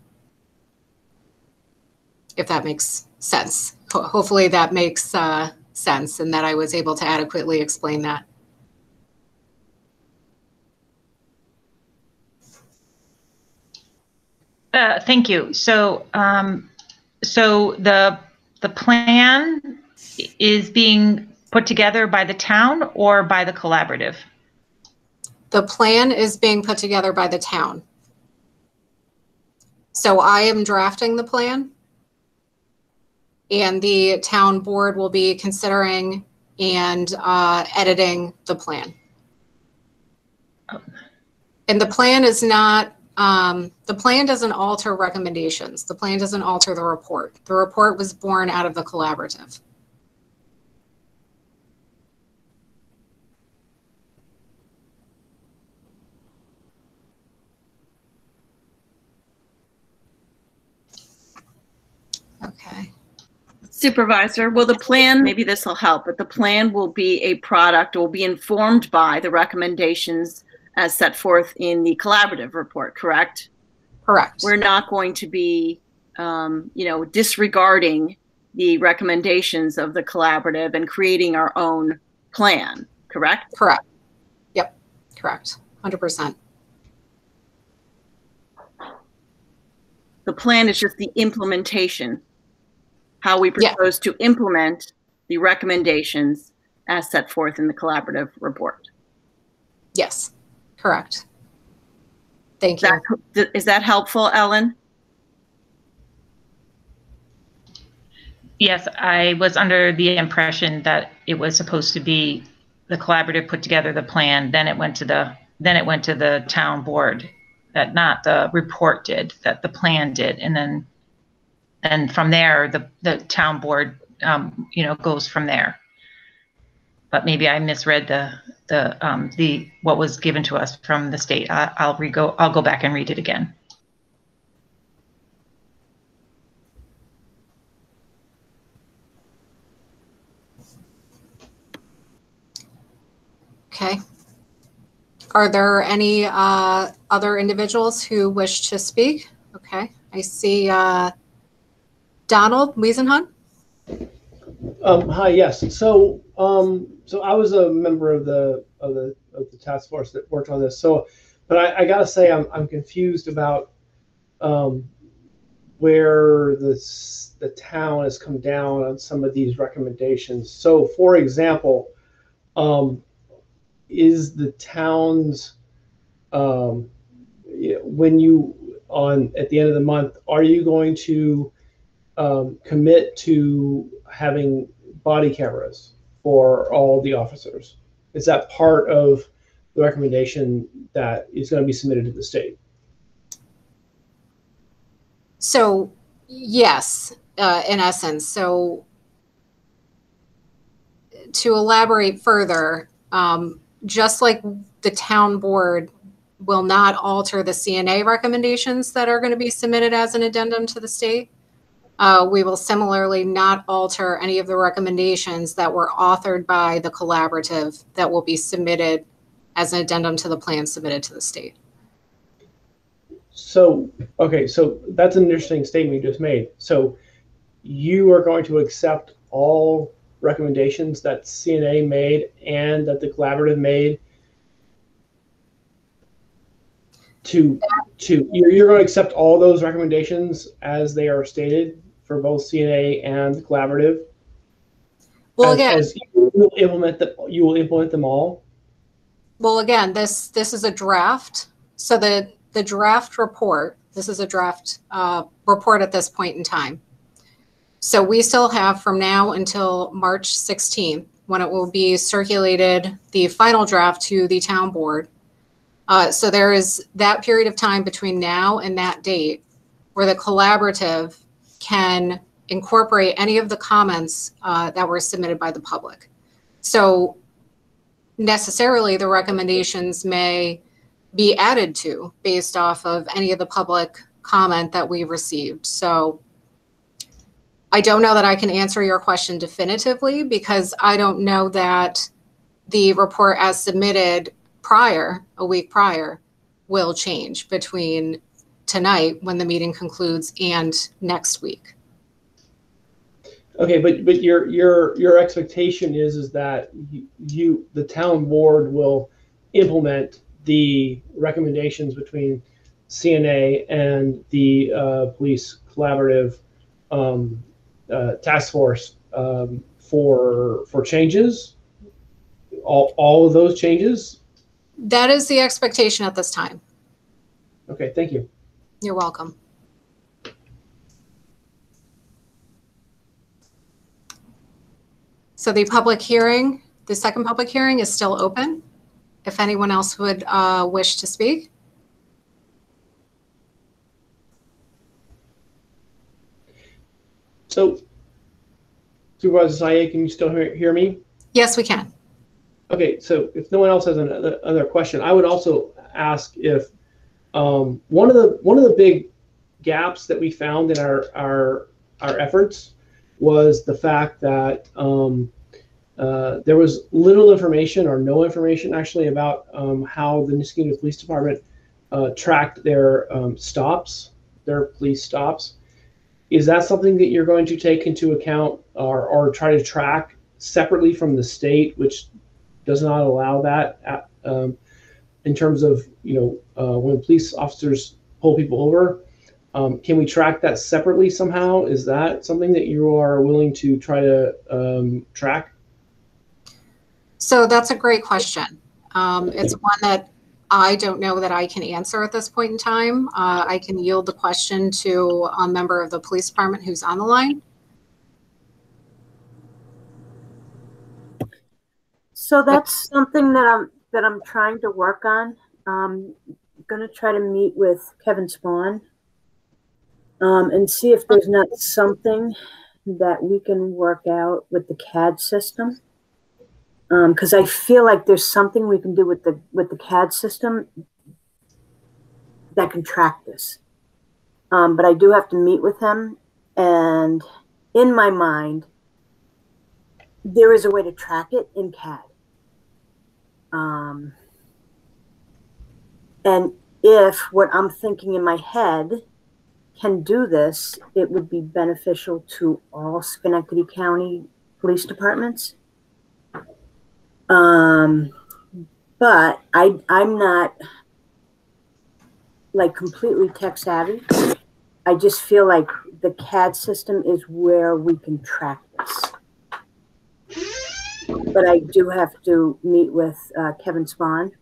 If that makes sense. Ho- Hopefully that makes uh, sense and that I was able to adequately explain that. Uh, thank you. So, um, so the, the plan is being put together by the town or by the collaborative? The plan is being put together by the town. So I am drafting the plan. And the town board will be considering and uh, editing the plan. And the plan is not, um, the plan doesn't alter recommendations. The plan doesn't alter the report. The report was born out of the collaborative. Okay. Supervisor, will the plan, maybe this will help, but the plan will be a product, will be informed by the recommendations as set forth in the collaborative report, correct? Correct. We're not going to be, um, you know, disregarding the recommendations of the collaborative and creating our own plan, correct? Correct. Yep, correct. 100%. The plan is just the implementation, how we propose to implement the recommendations as set forth in the collaborative report. Yes, correct. Thank you. That, is that helpful, Ellen? Yes, I was under the impression that it was supposed to be the collaborative put together the plan, then it went to the, then it went to the town board. That not the report did, that the plan did, and then, and from there, the, the town board, um, you know, goes from there. But maybe I misread the, the, um, the, what was given to us from the state. I, I'll re-go, I'll go back and read it again. Okay. Are there any uh, other individuals who wish to speak? Okay, I see uh, Donald Wiesenhunt. Um, hi, yes. So, um, so I was a member of the of the of the task force that worked on this. So, but I, I gotta say, I'm I'm confused about um, where this the town has come down on some of these recommendations. So, for example, um, is the town's um, when you on at the end of the month, are you going to um, commit to having body cameras for all the officers? Is that part of the recommendation that is going to be submitted to the state? So, yes, uh, in essence. So, to elaborate further, um, just like the town board will not alter the CNA recommendations that are going to be submitted as an addendum to the state, uh, we will similarly not alter any of the recommendations that were authored by the collaborative that will be submitted as an addendum to the plan submitted to the state. So, okay, so that's an interesting statement you just made. So, you are going to accept all recommendations that CNA made and that the collaborative made to to you're, you're going to accept all those recommendations as they are stated for both CNA and collaborative. Well, As- again, as you will implement the, you will implement them all. Well, again, this, this is a draft. So the, the draft report, this is a draft uh, report at this point in time. So we still have from now until March 16th, when it will be circulated, the final draft to the town board. Uh, So there is that period of time between now and that date where the collaborative can incorporate any of the comments uh, that were submitted by the public. So necessarily the recommendations may be added to based off of any of the public comment that we received. So I don't know that I can answer your question definitively because I don't know that the report as submitted prior, a week prior, will change between tonight when the meeting concludes and next week. Okay, but, but your, your, your expectation is, is that you- you, the town board will implement the recommendations between CNA and the, uh, police collaborative, um, uh, task force, um, for, for changes? All, all of those changes? That is the expectation at this time. Okay, thank you. You're welcome. So the public hearing, the second public hearing is still open. If anyone else would uh, wish to speak. So Supervisor Syed, can you still hear, hear me? Yes, we can. Okay, so if no one else has another, another question, I would also ask if um, one of the one of the big gaps that we found in our our our efforts was the fact that um, uh, there was little information or no information actually about um, how the Niskayuna Police Department uh, tracked their um, stops, their police stops. Is that something that you're going to take into account or, or try to track separately from the state, which does not allow that at, um, in terms of you know uh, when police officers pull people over? Um, can we track that separately somehow? Is that something that you are willing to try to um, track? So that's a great question. Um, it's one that I don't know that I can answer at this point in time. Uh, I can yield the question to a member of the police department who's on the line. So that's something that I'm that I'm trying to work on. Um, gonna try to meet with Kevin Spawn um, and see if there's not something that we can work out with the CAD system. Because I feel like there's something we can do with the with the CAD system that can track this. Um, but I do have to meet with him, and in my mind, there is a way to track it in CAD. Um, and if what I'm thinking in my head can do this, it would be beneficial to all Schenectady County police departments. Um, but I, I'm not like completely tech savvy. I just feel like the CAD system is where we can track this but I do have to meet with uh, Kevin Spawn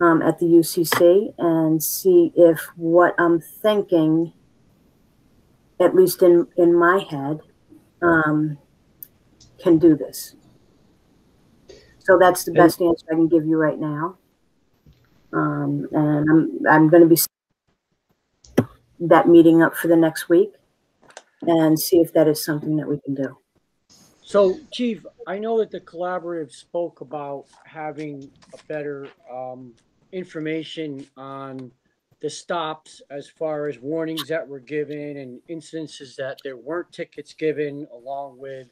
um, at the UCC and see if what I'm thinking, at least in in my head, um, can do this. So that's the best answer I can give you right now. Um, and I'm I'm going to be that meeting up for the next week and see if that is something that we can do. So, Chief, I know that the collaborative spoke about having a better um, information on the stops as far as warnings that were given and instances that there weren't tickets given, along with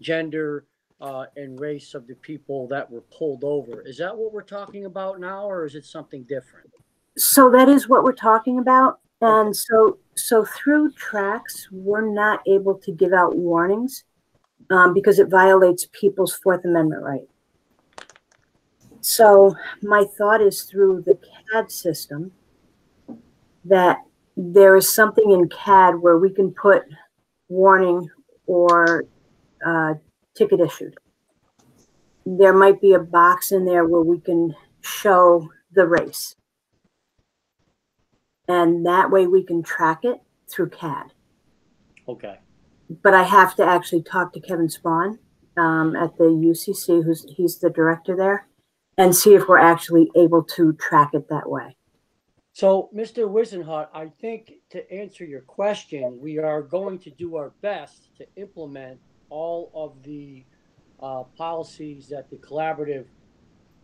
gender uh, and race of the people that were pulled over. Is that what we're talking about now, or is it something different? So that is what we're talking about. And so, so through tracks, we're not able to give out warnings um, because it violates people's Fourth Amendment right. So my thought is through the CAD system that there is something in CAD where we can put warning or uh, ticket issued. There might be a box in there where we can show the race. And that way we can track it through CAD Okay. But I have to actually talk to Kevin Spawn um, at the UCC, who's he's the director there, and see if we're actually able to track it that way. So, Mr. Wisenhut, I think to answer your question, we are going to do our best to implement all of the uh, policies that the collaborative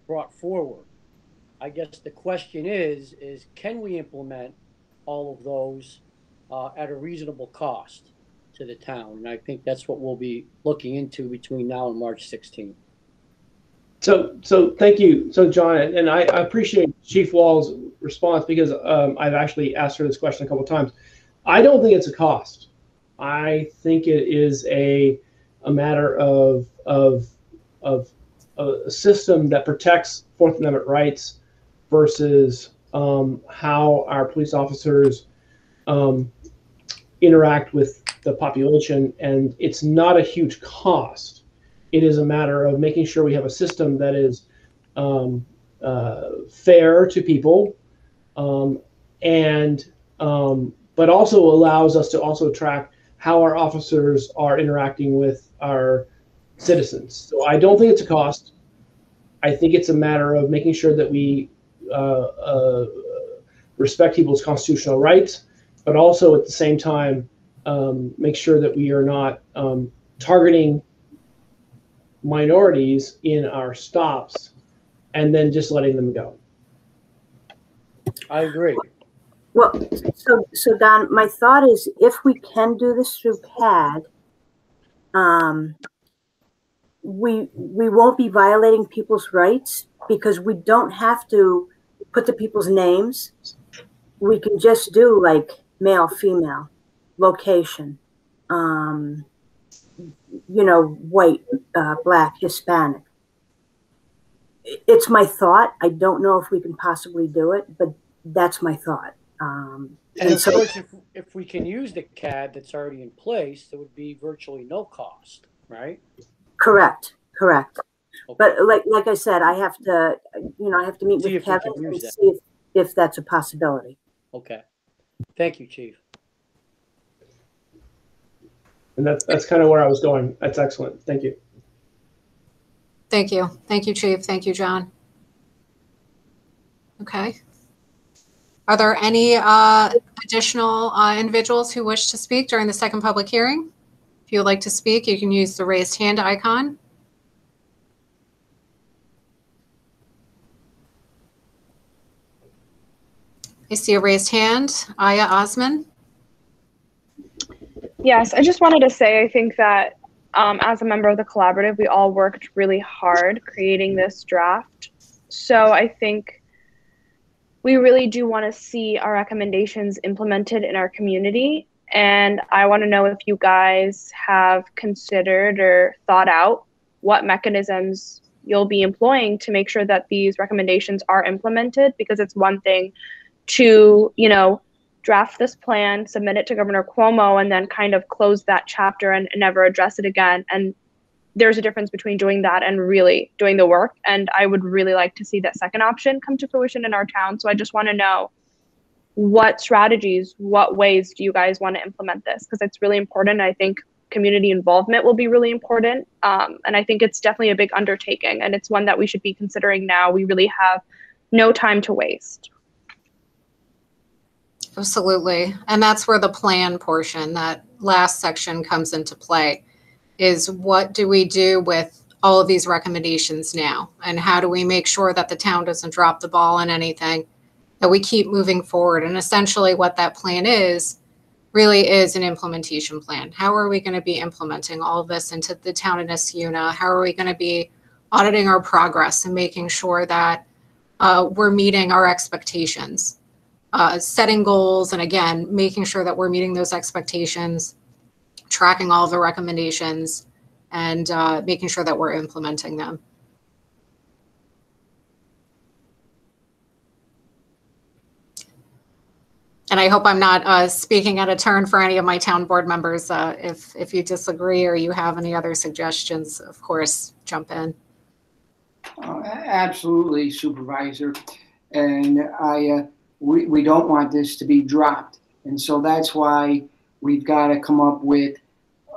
brought forward. I guess the question is, is can we implement all of those uh, at a reasonable cost to the town? And I think that's what we'll be looking into between now and March 16th. So, so thank you. So, John, and I, I appreciate Chief Wall's response because um, I've actually asked her this question a couple times. I don't think it's a cost. I think it is a a matter of of of a system that protects Fourth Amendment rights versus um, how our police officers um, interact with the population, and it's not a huge cost. It is a matter of making sure we have a system that is um, uh, fair to people, um, and um, but also allows us to also track how our officers are interacting with our citizens. So I don't think it's a cost. I think it's a matter of making sure that we uh, uh, respect people's constitutional rights, but also at the same time um, make sure that we are not um, targeting minorities in our stops and then just letting them go. I agree. Well, so, so Don, my thought is if we can do this through CAD, um, we, we won't be violating people's rights because we don't have to put the people's names. We can just do like male, female, location, um, you know, white, uh, black, Hispanic. It's my thought. I don't know if we can possibly do it, but that's my thought. Um, And and of so, course, if, if we can use the CAD that's already in place, there would be virtually no cost, right? correct, correct. But like, like I said, I have to, you know, I have to meet See with Kevin and that. see if, if that's a possibility. Okay. Thank you, Chief. And that's that's kind of where I was going. That's excellent. Thank you. Thank you. Thank you, Chief. Thank you, John. Okay. Are there any uh, additional uh, individuals who wish to speak during the second public hearing? If you would like to speak, you can use the raised hand icon. I see a raised hand. Aya Osman. Yes, I just wanted to say I think that um, as a member of the collaborative, we all worked really hard creating this draft. So I think we really do want to see our recommendations implemented in our community. And I want to know if you guys have considered or thought out what mechanisms you'll be employing to make sure that these recommendations are implemented because it's one thing to, you know, draft this plan, submit it to Governor Cuomo, and then kind of close that chapter and, and never address it again. And there's a difference between doing that and really doing the work. And I would really like to see that second option come to fruition in our town. So I just want to know what strategies, what ways do you guys want to implement this? Because it's really important. I think community involvement will be really important. Um, and I think it's definitely a big undertaking, and it's one that we should be considering now. We really have no time to waste. Absolutely. And that's where the plan portion, that last section comes into play, is what do we do with all of these recommendations now? And how do we make sure that the town doesn't drop the ball on anything, that we keep moving forward? And essentially, what that plan is really is an implementation plan. How are we going to be implementing all of this into the town of Niskayuna? How are we going to be auditing our progress and making sure that uh, we're meeting our expectations? Uh, setting goals and again making sure that we're meeting those expectations tracking all the recommendations and uh, making sure that we're implementing them. And i hope i'm not uh, speaking out of turn for any of my town board members. Uh, if if you disagree or you have any other suggestions of course jump in. Uh, Absolutely, Supervisor. And I, uh, we, we don't want this to be dropped. And so that's why we've got to come up with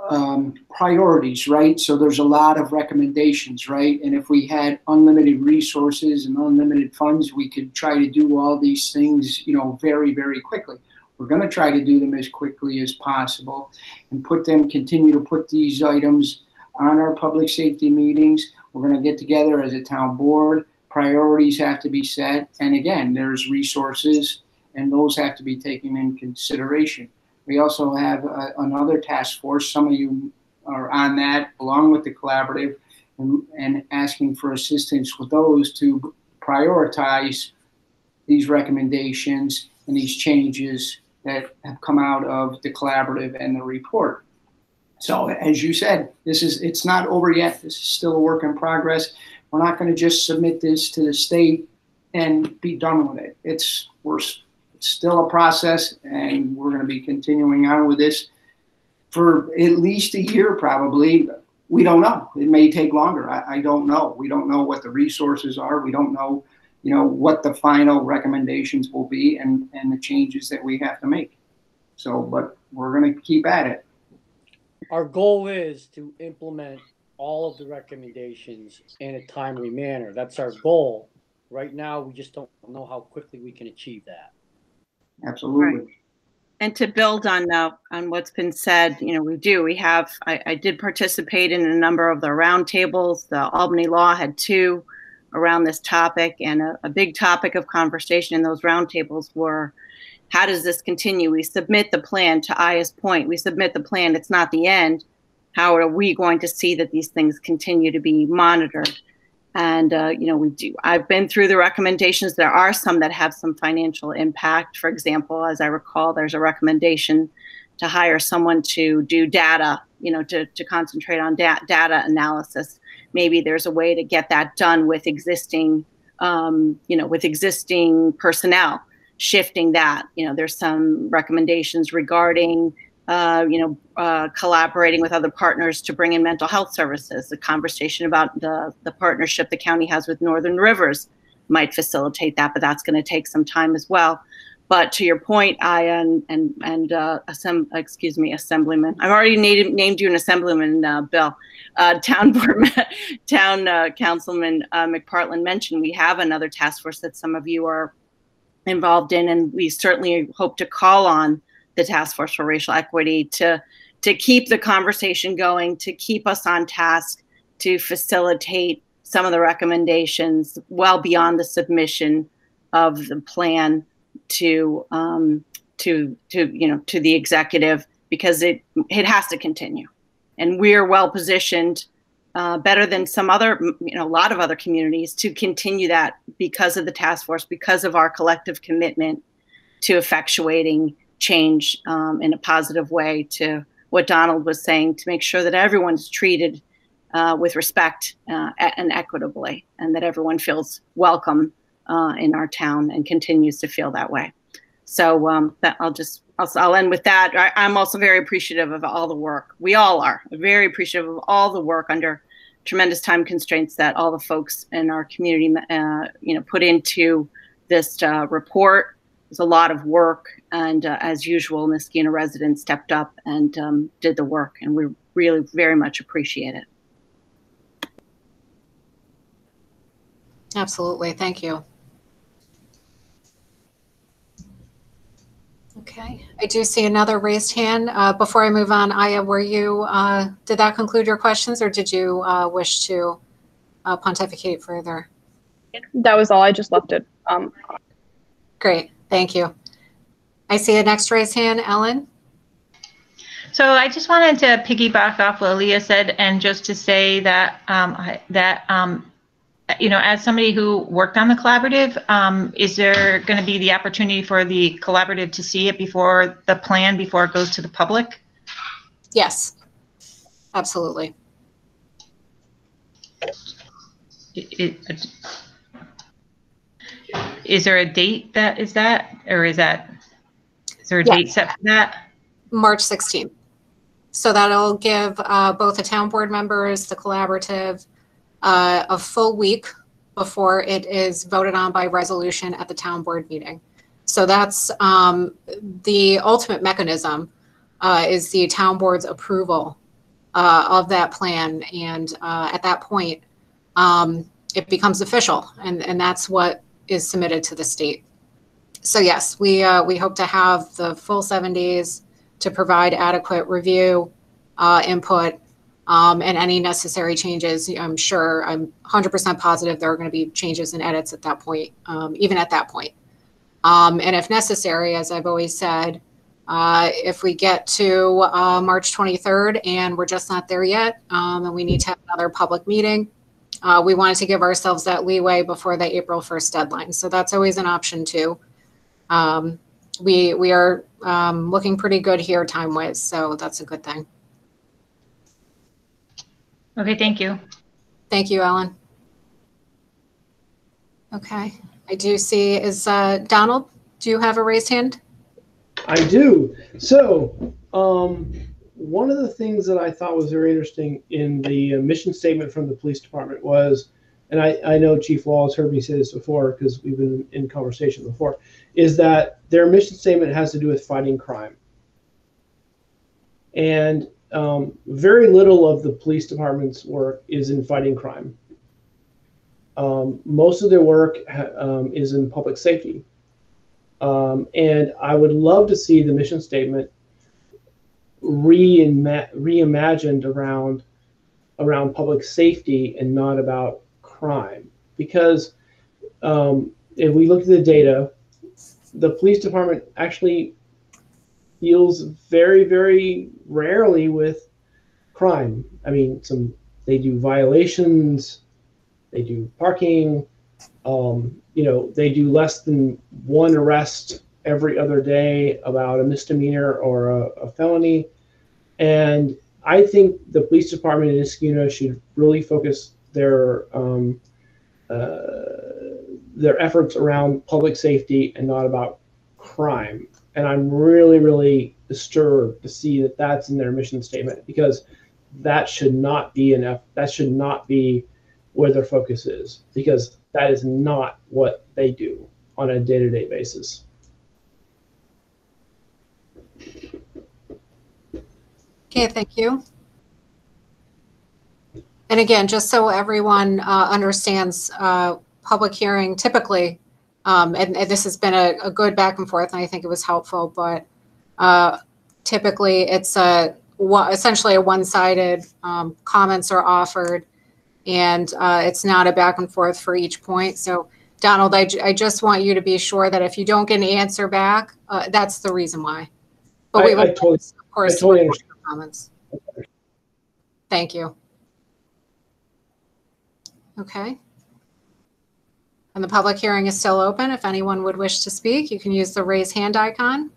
um, priorities, right? So there's a lot of recommendations, right? And if we had unlimited resources and unlimited funds, we could try to do all these things, you know, very, very quickly. We're going to try to do them as quickly as possible and put them, continue to put these items on our public safety meetings. We're going to get together as a town board. Priorities have to be set. And again, there's resources and those have to be taken in consideration. We also have uh, another task force. Some of you are on that along with the collaborative. and, and asking for assistance with those to prioritize these recommendations and these changes that have come out of the collaborative and the report. So as you said, this is it's not over yet. This is still a work in progress. We're not going to just submit this to the state and be done with it. It's we're it's still a process, and we're going to be continuing on with this for at least a year, probably. We don't know. It may take longer. I, I don't know. We don't know what the resources are. We don't know, you know, what the final recommendations will be and and the changes that we have to make. So, but we're going to keep at it. Our goal is to implement all of the recommendations in a timely manner. That's our goal. Right now, we just don't know how quickly we can achieve that. Absolutely. And to build on uh, on what's been said, you know, we do. We have. I, I did participate in a number of the roundtables. The Albany Law had two around this topic, and a, a big topic of conversation in those roundtables were how does this continue? We submit the plan to Aya's point. We submit the plan. It's not the end. How are we going to see that these things continue to be monitored? And uh, you know, we do. I've been through the recommendations. There are some that have some financial impact. For example, as I recall, there's a recommendation to hire someone to do data. You know, to to concentrate on da- data analysis. Maybe there's a way to get that done with existing, um, you know, with existing personnel shifting that. You know, there's some recommendations regarding, uh, you know, uh, collaborating with other partners to bring in mental health services. The conversation about the the partnership the county has with Northern Rivers might facilitate that, but that's going to take some time as well. But to your point, I and and and uh, assemb- excuse me, assemblyman. I've already named named you an assemblyman, uh, Bill. Uh, town [LAUGHS] board, town uh, councilman uh, McPartlin mentioned we have another task force that some of you are involved in, and we certainly hope to call on the Task Force for Racial Equity to to keep the conversation going, to keep us on task, to facilitate some of the recommendations well beyond the submission of the plan to um, to to you know to the executive because it it has to continue, and we're well positioned uh, better than some other, you know, a lot of other communities to continue that because of the task force, because of our collective commitment to effectuating change um, in a positive way to what Donald was saying to make sure that everyone's treated uh, with respect uh, and equitably and that everyone feels welcome uh, in our town and continues to feel that way. So um, that I'll just I'll, I'll end with that. I, am also very appreciative of all the work. We all are very appreciative of all the work under tremendous time constraints that all the folks in our community, uh, you know, put into this uh, report. It was a lot of work, and uh, as usual, Niskayuna residents stepped up and um, did the work, and we really very much appreciate it. Absolutely, thank you. Okay, I do see another raised hand. Uh, before I move on, Aya, were you, uh, did that conclude your questions or did you uh, wish to uh, pontificate further? That was all. I just left it. Um, Great, thank you. I see a next raised hand, Ellen. So I just wanted to piggyback off what Leah said, and just to say that um, I, that um, you know, as somebody who worked on the collaborative, um, is there going to be the opportunity for the collaborative to see it before the plan, before it goes to the public? Yes, absolutely. It, it, is there a date that is that, or is that, is there a Yeah. date set for that? March 16th. So that'll give uh, both the town board members, the collaborative, uh, a full week before it is voted on by resolution at the town board meeting. So that's um, the ultimate mechanism uh, is the town board's approval uh, of that plan. And uh, at that point, um, it becomes official, and, and that's what is submitted to the state. So yes, we uh, we hope to have the full seven days to provide adequate review, uh, input, um, and any necessary changes. I'm sure, I'm 100% positive there are going to be changes and edits at that point, um, even at that point. Um, and if necessary, as I've always said, Uh, if we get to uh, March 23rd and we're just not there yet, um, and we need to have another public meeting, uh, we wanted to give ourselves that leeway before the April 1st deadline. So that's always an option too. Um, we we are um, looking pretty good here time wise, so that's a good thing. Okay, thank you. Thank you, Ellen. Okay, I do see is uh, Donald. Do you have a raised hand? I do. So, um, one of the things that I thought was very interesting in the uh, mission statement from the police department was, and I, I know Chief Law has heard me say this before because we've been in conversation before, is that their mission statement has to do with fighting crime. And um, very little of the police department's work is in fighting crime. Um, most of their work ha- um, is in public safety. Um, and I would love to see the mission statement reima- reimagined around around public safety and not about crime. Because um, if we look at the data, the police department actually deals very, very rarely with crime. I mean, some they do violations, they do parking, um, you know, they do less than one arrest every other day about a misdemeanor or a, a felony. And I think the police department in Niskayuna should really focus their um, uh, their efforts around public safety and not about crime. And I'm really, really disturbed to see that that's in their mission statement because that should not be enough. That should not be where their focus is because that is not what they do on a day-to-day basis. Okay, thank you. And again, just so everyone uh, understands, uh, public hearing typically, um, and, and this has been a, a good back and forth, and I think it was helpful, but uh, typically it's a essentially a one-sided um, comments are offered, and uh, it's not a back and forth for each point. So Donald, I, ju- I just want you to be sure that if you don't get an answer back, uh, that's the reason why. But we I, I will, totally, of course, I totally understand. Comments. Thank you. Okay. And the public hearing is still open. If anyone would wish to speak, you can use the raise hand icon.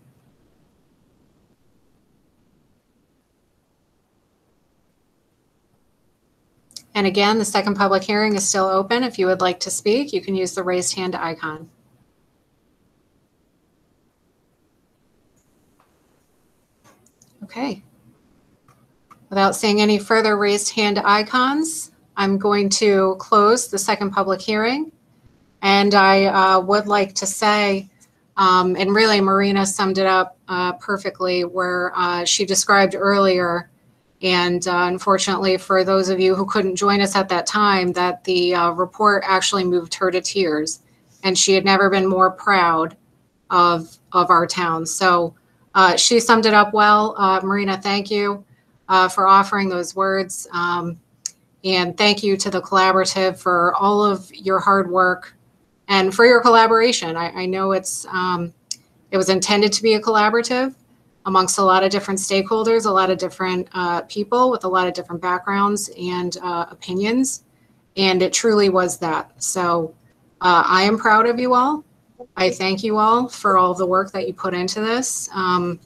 And again, the second public hearing is still open. If you would like to speak, you can use the raised hand icon. Okay. Without seeing any further raised hand icons, I'm going to close the second public hearing. And I uh, would like to say, um, and really Marina summed it up uh, perfectly, where uh, she described earlier, and uh, unfortunately for those of you who couldn't join us at that time, that the uh, report actually moved her to tears. And she had never been more proud of, of our town. So uh, she summed it up well. Marina, thank you uh, for offering those words. Um, and thank you to the collaborative for all of your hard work and for your collaboration. I, I know it's um, it was intended to be a collaborative amongst a lot of different stakeholders, a lot of different uh, people with a lot of different backgrounds and uh, opinions, and it truly was that. So uh, I am proud of you all. I thank you all for all the work that you put into this, um,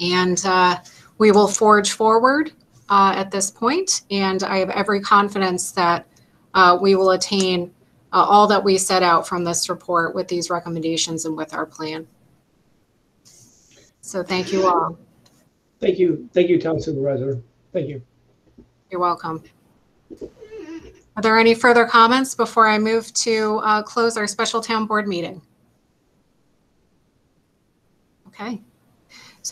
and uh, we will forge forward uh, at this point, and I have every confidence that uh, we will attain uh, all that we set out from this report with these recommendations and with our plan. So thank you all. Thank you. Thank you, Town Supervisor. Thank you. You're welcome. Are there any further comments before I move to uh, close our special town board meeting? Okay.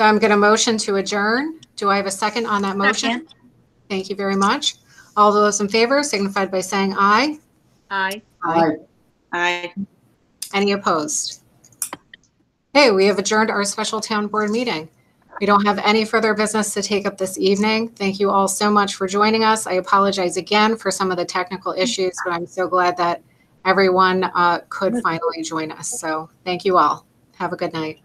So I'm going to motion to adjourn. Do I have a second on that motion? Second. Thank you very much. All those in favor signified by saying aye. Aye. Aye. Aye. Any opposed? Okay, we have adjourned our special town board meeting. We don't have any further business to take up this evening. Thank you all so much for joining us. I apologize again for some of the technical issues, but I'm so glad that everyone uh, could finally join us. So thank you all. Have a good night.